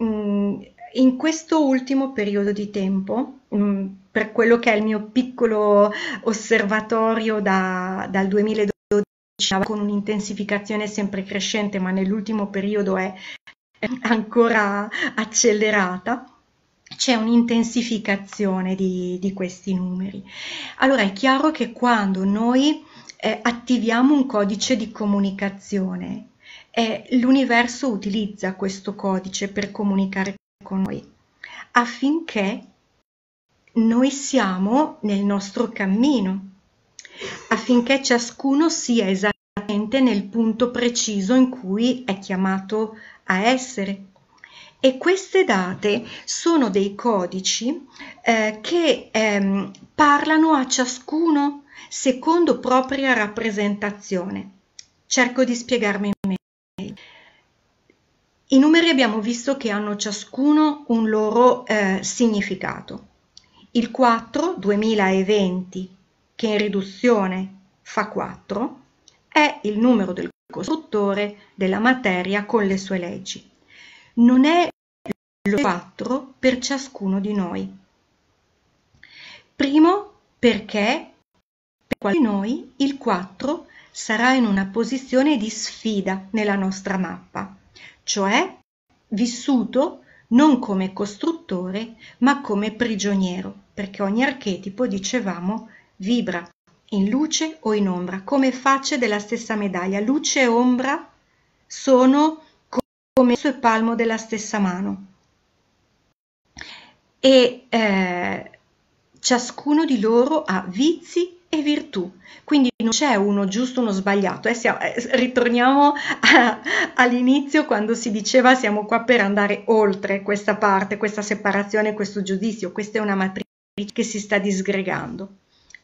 Mm, in questo ultimo periodo di tempo, mm, per quello che è il mio piccolo osservatorio da, dal 2012, con un'intensificazione sempre crescente, ma nell'ultimo periodo è ancora accelerata, c'è un'intensificazione di, di, questi numeri. Allora è chiaro che quando noi eh, attiviamo un codice di comunicazione, eh, l'universo utilizza questo codice per comunicare con noi affinché noi siamo nel nostro cammino, affinché ciascuno sia esattamente nel punto preciso in cui è chiamato a essere. E queste date sono dei codici eh, che ehm, parlano a ciascuno secondo propria rappresentazione. Cerco di spiegarmi meglio. I numeri abbiamo visto che hanno ciascuno un loro eh, significato. Il 4, 2020, che in riduzione fa 4, è il numero del costruttore della materia con le sue leggi. Non è lo 4 per ciascuno di noi. Primo perché per di noi il 4 sarà in una posizione di sfida nella nostra mappa, cioè vissuto non come costruttore ma come prigioniero, perché ogni archetipo, dicevamo, vibra in luce o in ombra, come facce della stessa medaglia. Luce e ombra sono messo e palmo della stessa mano. E eh, ciascuno di loro ha vizi e virtù, quindi non c'è uno giusto, uno sbagliato. Eh, siamo, eh, ritorniamo all'inizio quando si diceva siamo qua per andare oltre questa parte, questa separazione, questo giudizio. Questa è una matrice che si sta disgregando.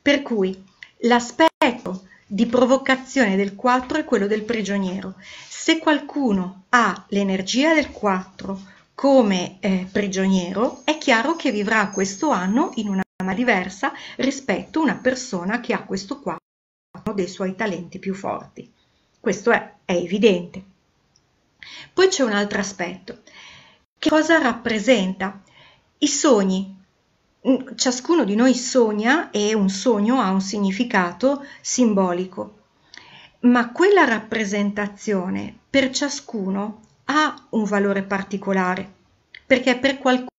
Per cui L'aspetto di provocazione del 4 è quello del prigioniero. Se qualcuno ha l'energia del 4 come eh, prigioniero, è chiaro che vivrà questo anno in una maniera diversa rispetto a una persona che ha questo 4 dei suoi talenti più forti. Questo è, è evidente. Poi c'è un altro aspetto. Che cosa rappresenta? I sogni ciascuno di noi sogna e un sogno ha un significato simbolico, ma quella rappresentazione per ciascuno ha un valore particolare, perché per qualcuno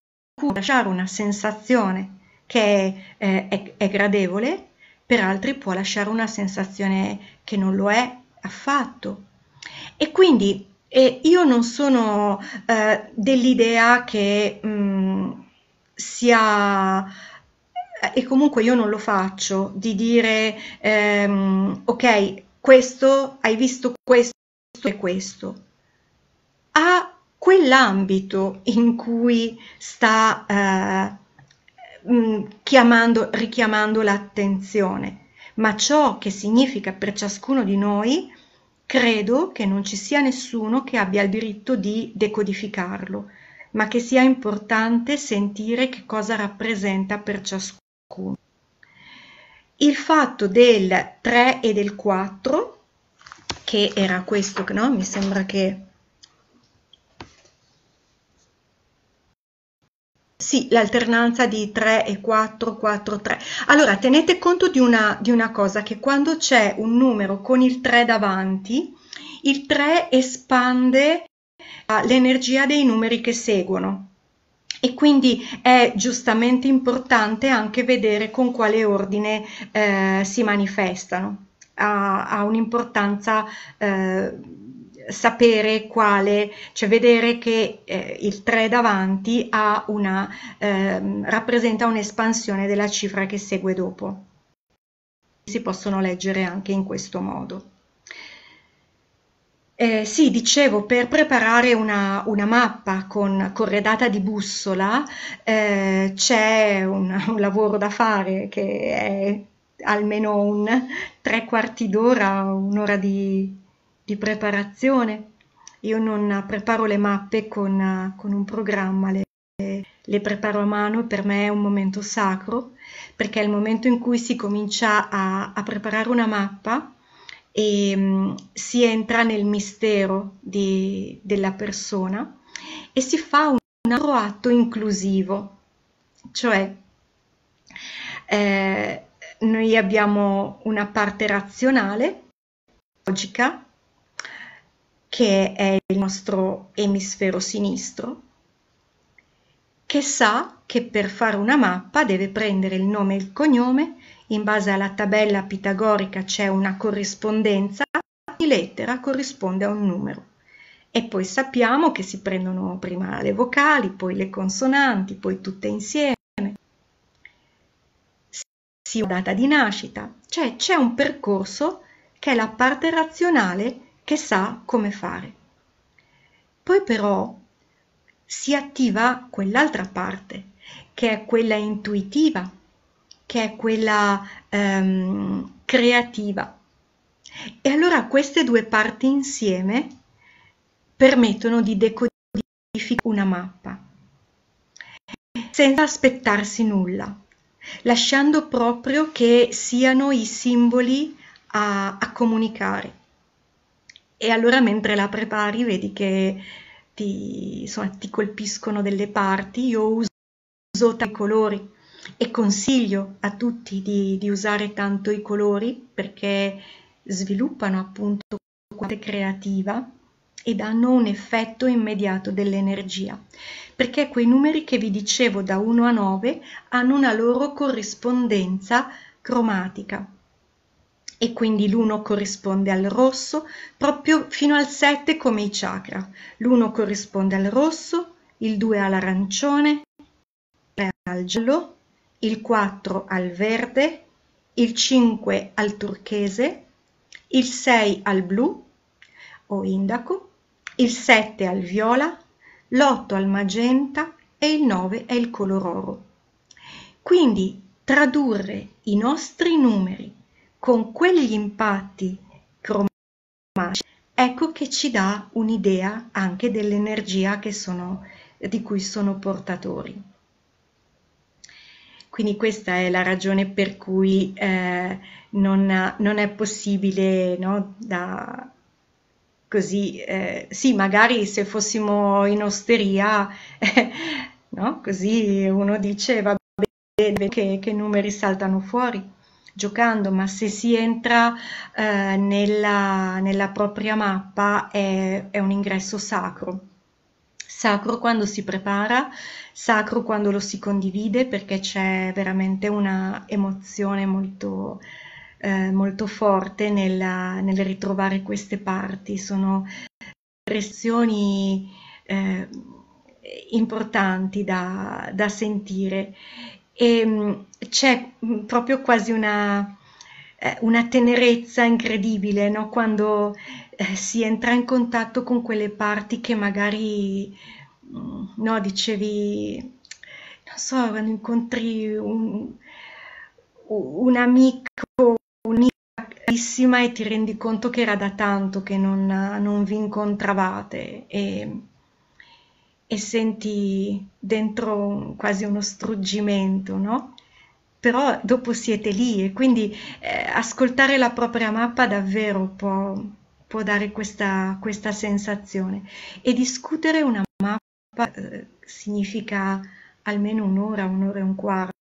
lasciare una sensazione che è, eh, è, è gradevole, per altri può lasciare una sensazione che non lo è affatto. E quindi eh, io non sono eh, dell'idea che mh, mm, sia e comunque io non lo faccio di dire ehm, ok questo hai visto questo e questo ha quell'ambito in cui sta eh, chiamando richiamando l'attenzione ma ciò che significa per ciascuno di noi credo che non ci sia nessuno che abbia il diritto di decodificarlo ma che sia importante sentire che cosa rappresenta per ciascuno. Il fatto del 3 e del 4, che era questo, no? Mi sembra che... Sì, l'alternanza di 3 e 4, 4, 3. Allora, tenete conto di una, di una cosa, che quando c'è un numero con il 3 davanti, il 3 espande l'energia dei numeri che seguono e quindi è giustamente importante anche vedere con quale ordine eh, si manifestano. Ha, ha un'importanza eh, sapere quale, cioè vedere che eh, il 3 davanti una, ehm, rappresenta un'espansione della cifra che segue dopo. si possono leggere anche in questo modo. Eh, sì, dicevo, per preparare una, una mappa con corredata di bussola eh, c'è un, un, lavoro da fare che è almeno un tre quarti d'ora, un'ora di, di preparazione. Io non preparo le mappe con, con un programma, le, le preparo a mano per me è un momento sacro perché è il momento in cui si comincia a, a preparare una mappa e um, si entra nel mistero di, della persona e si fa un, un altro atto inclusivo, cioè eh, noi abbiamo una parte razionale, logica, che è il nostro emisfero sinistro, che sa che per fare una mappa deve prendere il nome e il cognome, in base alla tabella pitagorica c'è una corrispondenza, ogni lettera corrisponde a un numero. E poi sappiamo che si prendono prima le vocali, poi le consonanti, poi tutte insieme. Si ha data di nascita, cioè c'è un percorso che è la parte razionale che sa come fare. Poi però si attiva quell'altra parte, che è quella intuitiva, che è quella ehm, creativa. E allora queste due parti insieme permettono di decodificare una mappa, senza aspettarsi nulla, lasciando proprio che siano i simboli a, a comunicare. E allora mentre la prepari vedi che ti, insomma, ti colpiscono delle parti, io uso, uso tanti colori e consiglio a tutti di, di usare tanto i colori perché sviluppano appunto quante creativa e danno un effetto immediato dell'energia perché quei numeri che vi dicevo da 1 a 9 hanno una loro corrispondenza cromatica e quindi l'1 corrisponde al rosso, proprio fino al 7 come i chakra. L'1 corrisponde al rosso, il 2 all'arancione, il 3 al giallo, il 4 al verde, il 5 al turchese, il 6 al blu o indaco, il 7 al viola, l'8 al magenta e il 9 è il color oro. Quindi tradurre i nostri numeri con quegli impatti cromatici, ecco che ci dà un'idea anche dell'energia di cui sono portatori. Quindi questa è la ragione per cui eh, non, non, è possibile no, da, così, eh, sì, magari se fossimo in osteria, no, così uno dice va bene che, che numeri saltano fuori giocando, ma se si entra eh, nella, nella, propria mappa è, è un ingresso sacro. Sacro quando si prepara, sacro quando lo si condivide perché c'è veramente una emozione molto, eh, molto forte nella, nel ritrovare queste parti. Sono espressioni eh, importanti da, da sentire e mm, c'è mm, proprio quasi una, eh, una tenerezza incredibile no? quando eh, si entra in contatto con quelle parti che magari mm, no, dicevi, non so, quando incontri un, un amico, un'amica e ti rendi conto che era da tanto che non, non vi incontravate e, e senti dentro quasi uno struggimento, no? Però dopo siete lì e quindi eh, ascoltare la propria mappa davvero può, può dare questa, questa, sensazione. E discutere una mappa eh, significa almeno un'ora, un'ora e un quarto.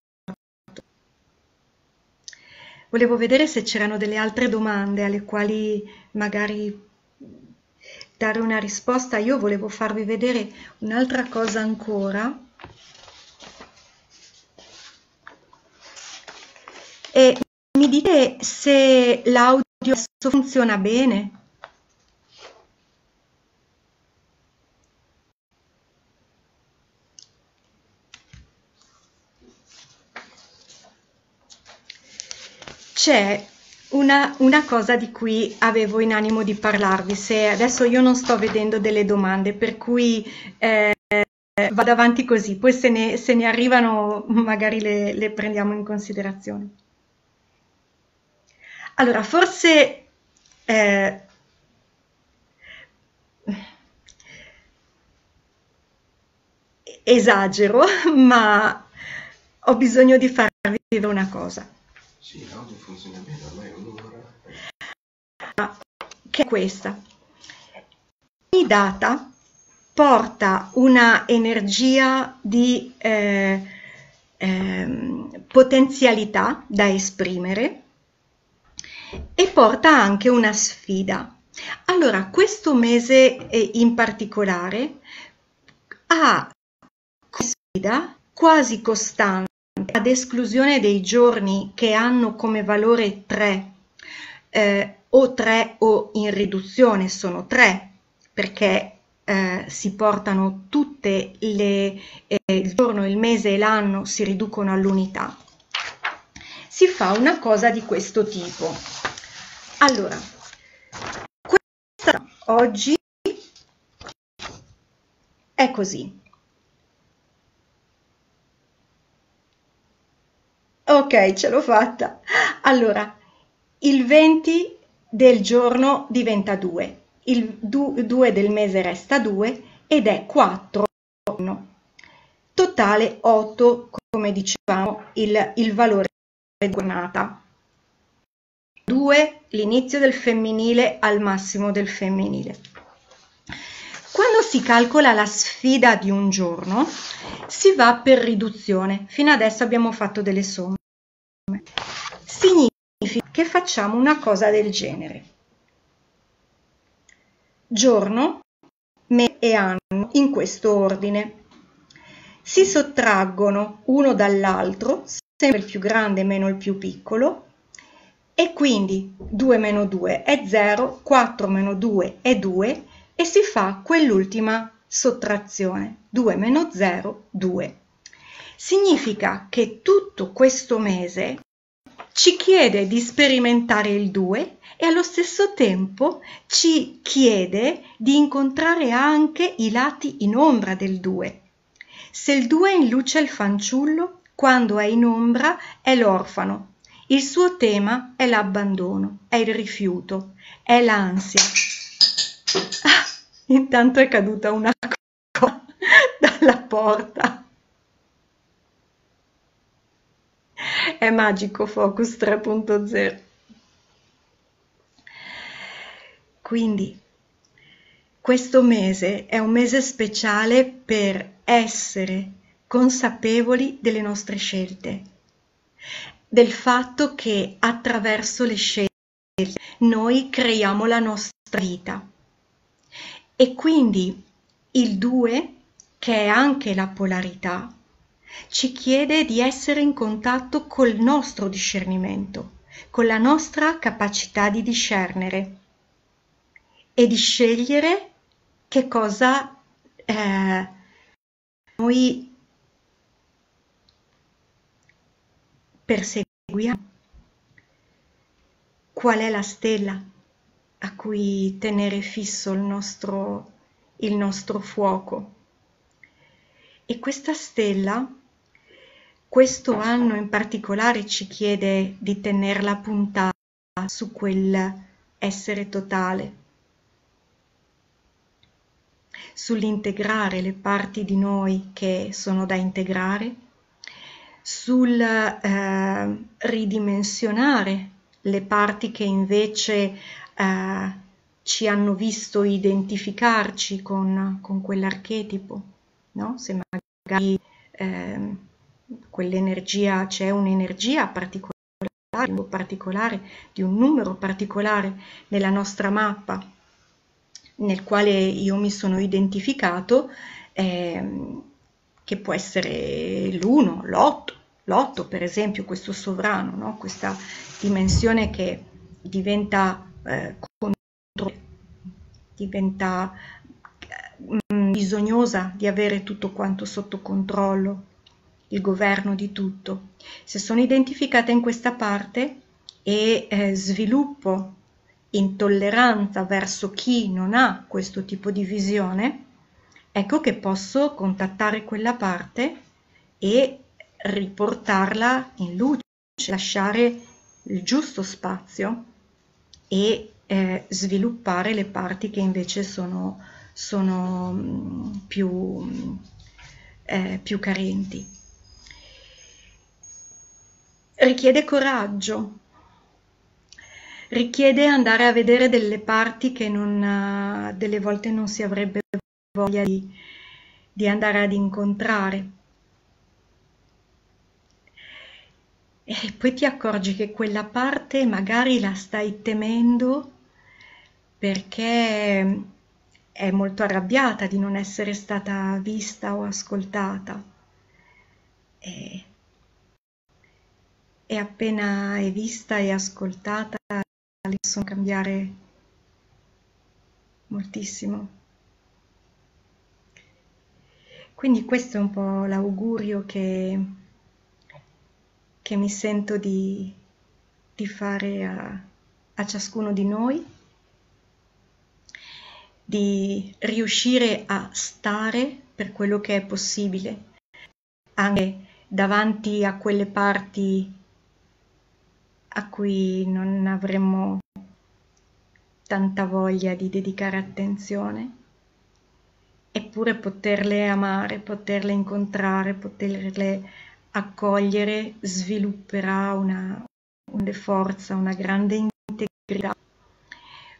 Volevo vedere se c'erano delle altre domande alle quali magari dare una risposta, io volevo farvi vedere un'altra cosa ancora. E mi dite se l'audio funziona bene? C'è una, una, cosa di cui avevo in animo di parlarvi, se adesso io non sto vedendo delle domande, per cui eh, vado avanti così, poi se ne, se ne arrivano magari le, le, prendiamo in considerazione. Allora, forse eh, esagero, ma ho bisogno di farvi vedere una cosa. Sì, l'audio funziona bene, ormai è un'ora. Che è questa. Ogni data porta una energia di eh, eh, potenzialità da esprimere e porta anche una sfida. Allora, questo mese in particolare ha sfida quasi costante ad esclusione dei giorni che hanno come valore 3 eh, o 3 o in riduzione sono 3 perché eh, si portano tutte le eh, il giorno, il mese e l'anno si riducono all'unità. Si fa una cosa di questo tipo. Allora questa oggi è così Ok, ce l'ho fatta. Allora, il 20 del giorno diventa 2, il 2 del mese resta 2 ed è 4. Totale 8, come dicevamo, il, il valore della giornata. 2 l'inizio del femminile al massimo del femminile. Quando si calcola la sfida di un giorno, si va per riduzione. Fino adesso abbiamo fatto delle somme. Che facciamo una cosa del genere. Giorno, mese e anno in questo ordine. Si sottraggono uno dall'altro, sempre il più grande meno il più piccolo, e quindi 2 meno 2 è 0, 4 meno 2 è 2 e si fa quell'ultima sottrazione. 2 meno 0, 2. Significa che tutto questo mese ci chiede di sperimentare il 2 e allo stesso tempo ci chiede di incontrare anche i lati in ombra del 2. Se il 2 è in luce è il fanciullo, quando è in ombra è l'orfano. Il suo tema è l'abbandono, è il rifiuto, è l'ansia. Ah, intanto è caduta una cosa dalla porta. È Magico Focus 3.0. Quindi questo mese è un mese speciale per essere consapevoli delle nostre scelte, del fatto che attraverso le scelte noi creiamo la nostra vita. E quindi il 2, che è anche la polarità, ci chiede di essere in contatto col nostro discernimento, con la nostra capacità di discernere e di scegliere che cosa eh, noi perseguiamo, qual è la stella a cui tenere fisso il nostro, il nostro fuoco. E questa stella questo anno in particolare ci chiede di tenerla puntata su quel essere totale, sull'integrare le parti di noi che sono da integrare, sul eh, ridimensionare le parti che invece eh, ci hanno visto identificarci con, con quell'archetipo, no? se magari eh, quell'energia, c'è un'energia particolare, particolare, di un numero particolare nella nostra mappa nel quale io mi sono identificato, eh, che può essere l'1, l'8, l'8 per esempio, questo sovrano, no? questa dimensione che diventa, eh, diventa mm, bisognosa di avere tutto quanto sotto controllo, il governo di tutto. Se sono identificata in questa parte, e eh, sviluppo intolleranza verso chi non ha questo tipo di visione, ecco che posso contattare quella parte e riportarla in luce, lasciare il giusto spazio e eh, sviluppare le parti che invece sono, sono mm, più, eh, più carenti. Richiede coraggio, richiede andare a vedere delle parti che non, delle volte non si avrebbe voglia di, di andare ad incontrare. E poi ti accorgi che quella parte magari la stai temendo perché è molto arrabbiata di non essere stata vista o ascoltata. E, e appena è vista e ascoltata possono cambiare moltissimo. Quindi questo è un po' l'augurio che, che mi sento di, di fare a, a ciascuno di noi, di riuscire a stare per quello che è possibile, anche davanti a quelle parti a cui non avremmo tanta voglia di dedicare attenzione, eppure poterle amare, poterle incontrare, poterle accogliere svilupperà una, una forza, una grande integrità,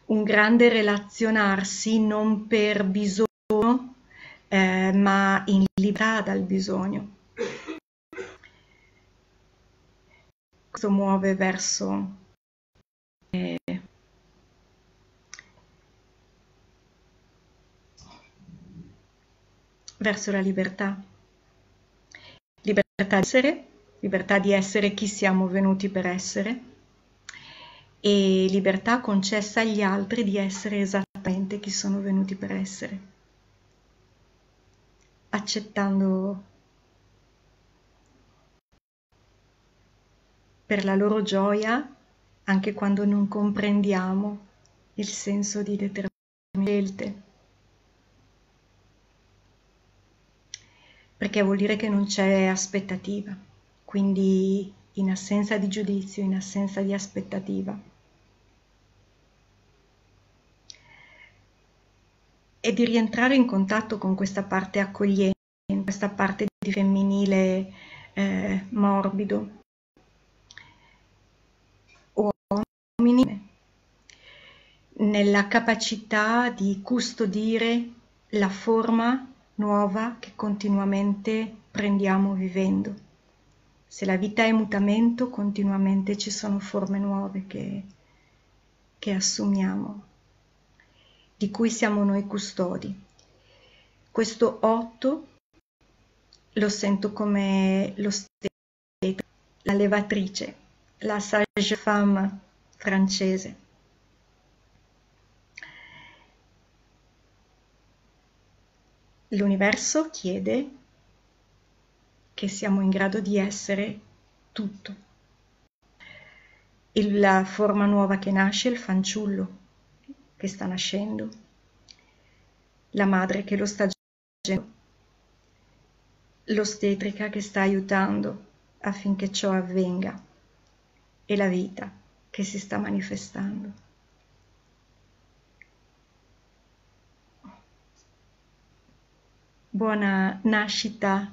un grande relazionarsi non per bisogno, eh, ma in libertà dal bisogno. Questo muove verso eh, verso la libertà. Libertà di essere, libertà di essere chi siamo venuti per essere e libertà concessa agli altri di essere esattamente chi sono venuti per essere, accettando per la loro gioia anche quando non comprendiamo il senso di determinate scelte. perché vuol dire che non c'è aspettativa, quindi in assenza di giudizio, in assenza di aspettativa. E di rientrare in contatto con questa parte accogliente, questa parte di femminile eh, morbido, nella capacità di custodire la forma nuova che continuamente prendiamo vivendo. Se la vita è mutamento, continuamente ci sono forme nuove che, che assumiamo, di cui siamo noi custodi. Questo otto lo sento come lo stesso, la levatrice, la sage femme francese. L'universo chiede che siamo in grado di essere tutto. La forma nuova che nasce, il fanciullo che sta nascendo, la madre che lo sta facendo, l'ostetrica che sta aiutando affinché ciò avvenga e la vita che si sta manifestando. Buona nascita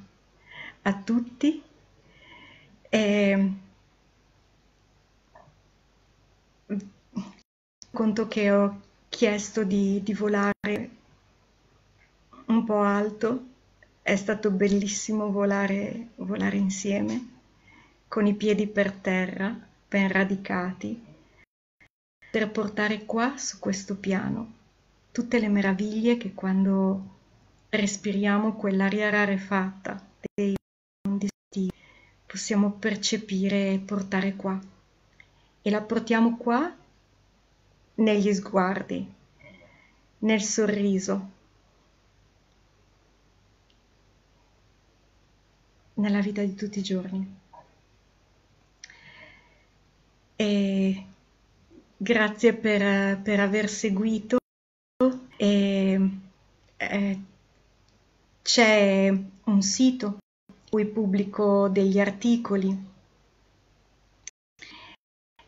a tutti. E conto che ho chiesto di, di volare un po' alto, è stato bellissimo volare, volare insieme, con i piedi per terra, ben radicati, per portare qua su questo piano tutte le meraviglie che quando respiriamo quell'aria rarefatta dei mondi possiamo percepire e portare qua. E la portiamo qua negli sguardi, nel sorriso, nella vita di tutti i giorni. e grazie per, per aver seguito. E, eh, c'è un sito cui pubblico degli articoli.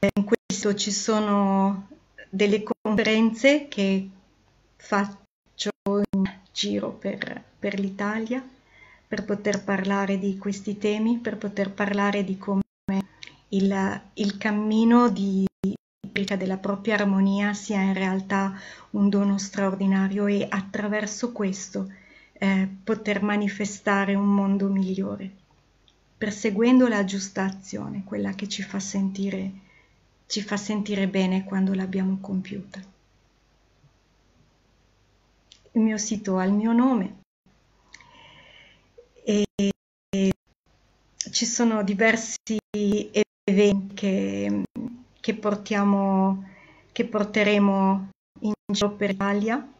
In questo ci sono delle conferenze che faccio in giro per, per l'Italia per poter parlare di questi temi, per poter parlare di come il, il cammino di ricerca della propria armonia sia in realtà un dono straordinario e attraverso questo eh, poter manifestare un mondo migliore, perseguendo la giusta azione, quella che ci fa sentire, ci fa sentire bene quando l'abbiamo compiuta. Il mio sito ha il mio nome e ci sono diversi eventi che, che, portiamo, che porteremo in giro per l'Italia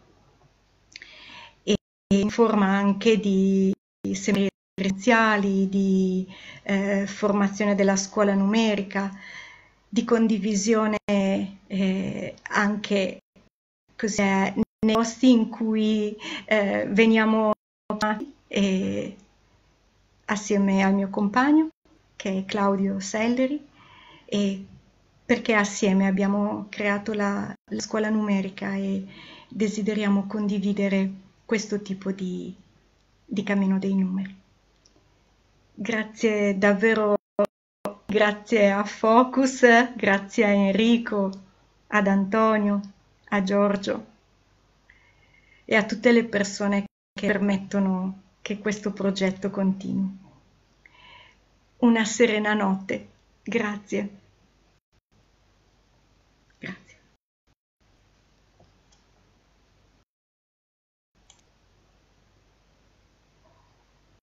in forma anche di seminari di eh, formazione della scuola numerica, di condivisione eh, anche così, nei posti in cui eh, veniamo eh, assieme al mio compagno che è Claudio Selleri e perché assieme abbiamo creato la, la scuola numerica e desideriamo condividere questo tipo di, di cammino dei numeri. Grazie davvero, grazie a Focus, grazie a Enrico, ad Antonio, a Giorgio e a tutte le persone che permettono che questo progetto continui. Una serena notte. Grazie.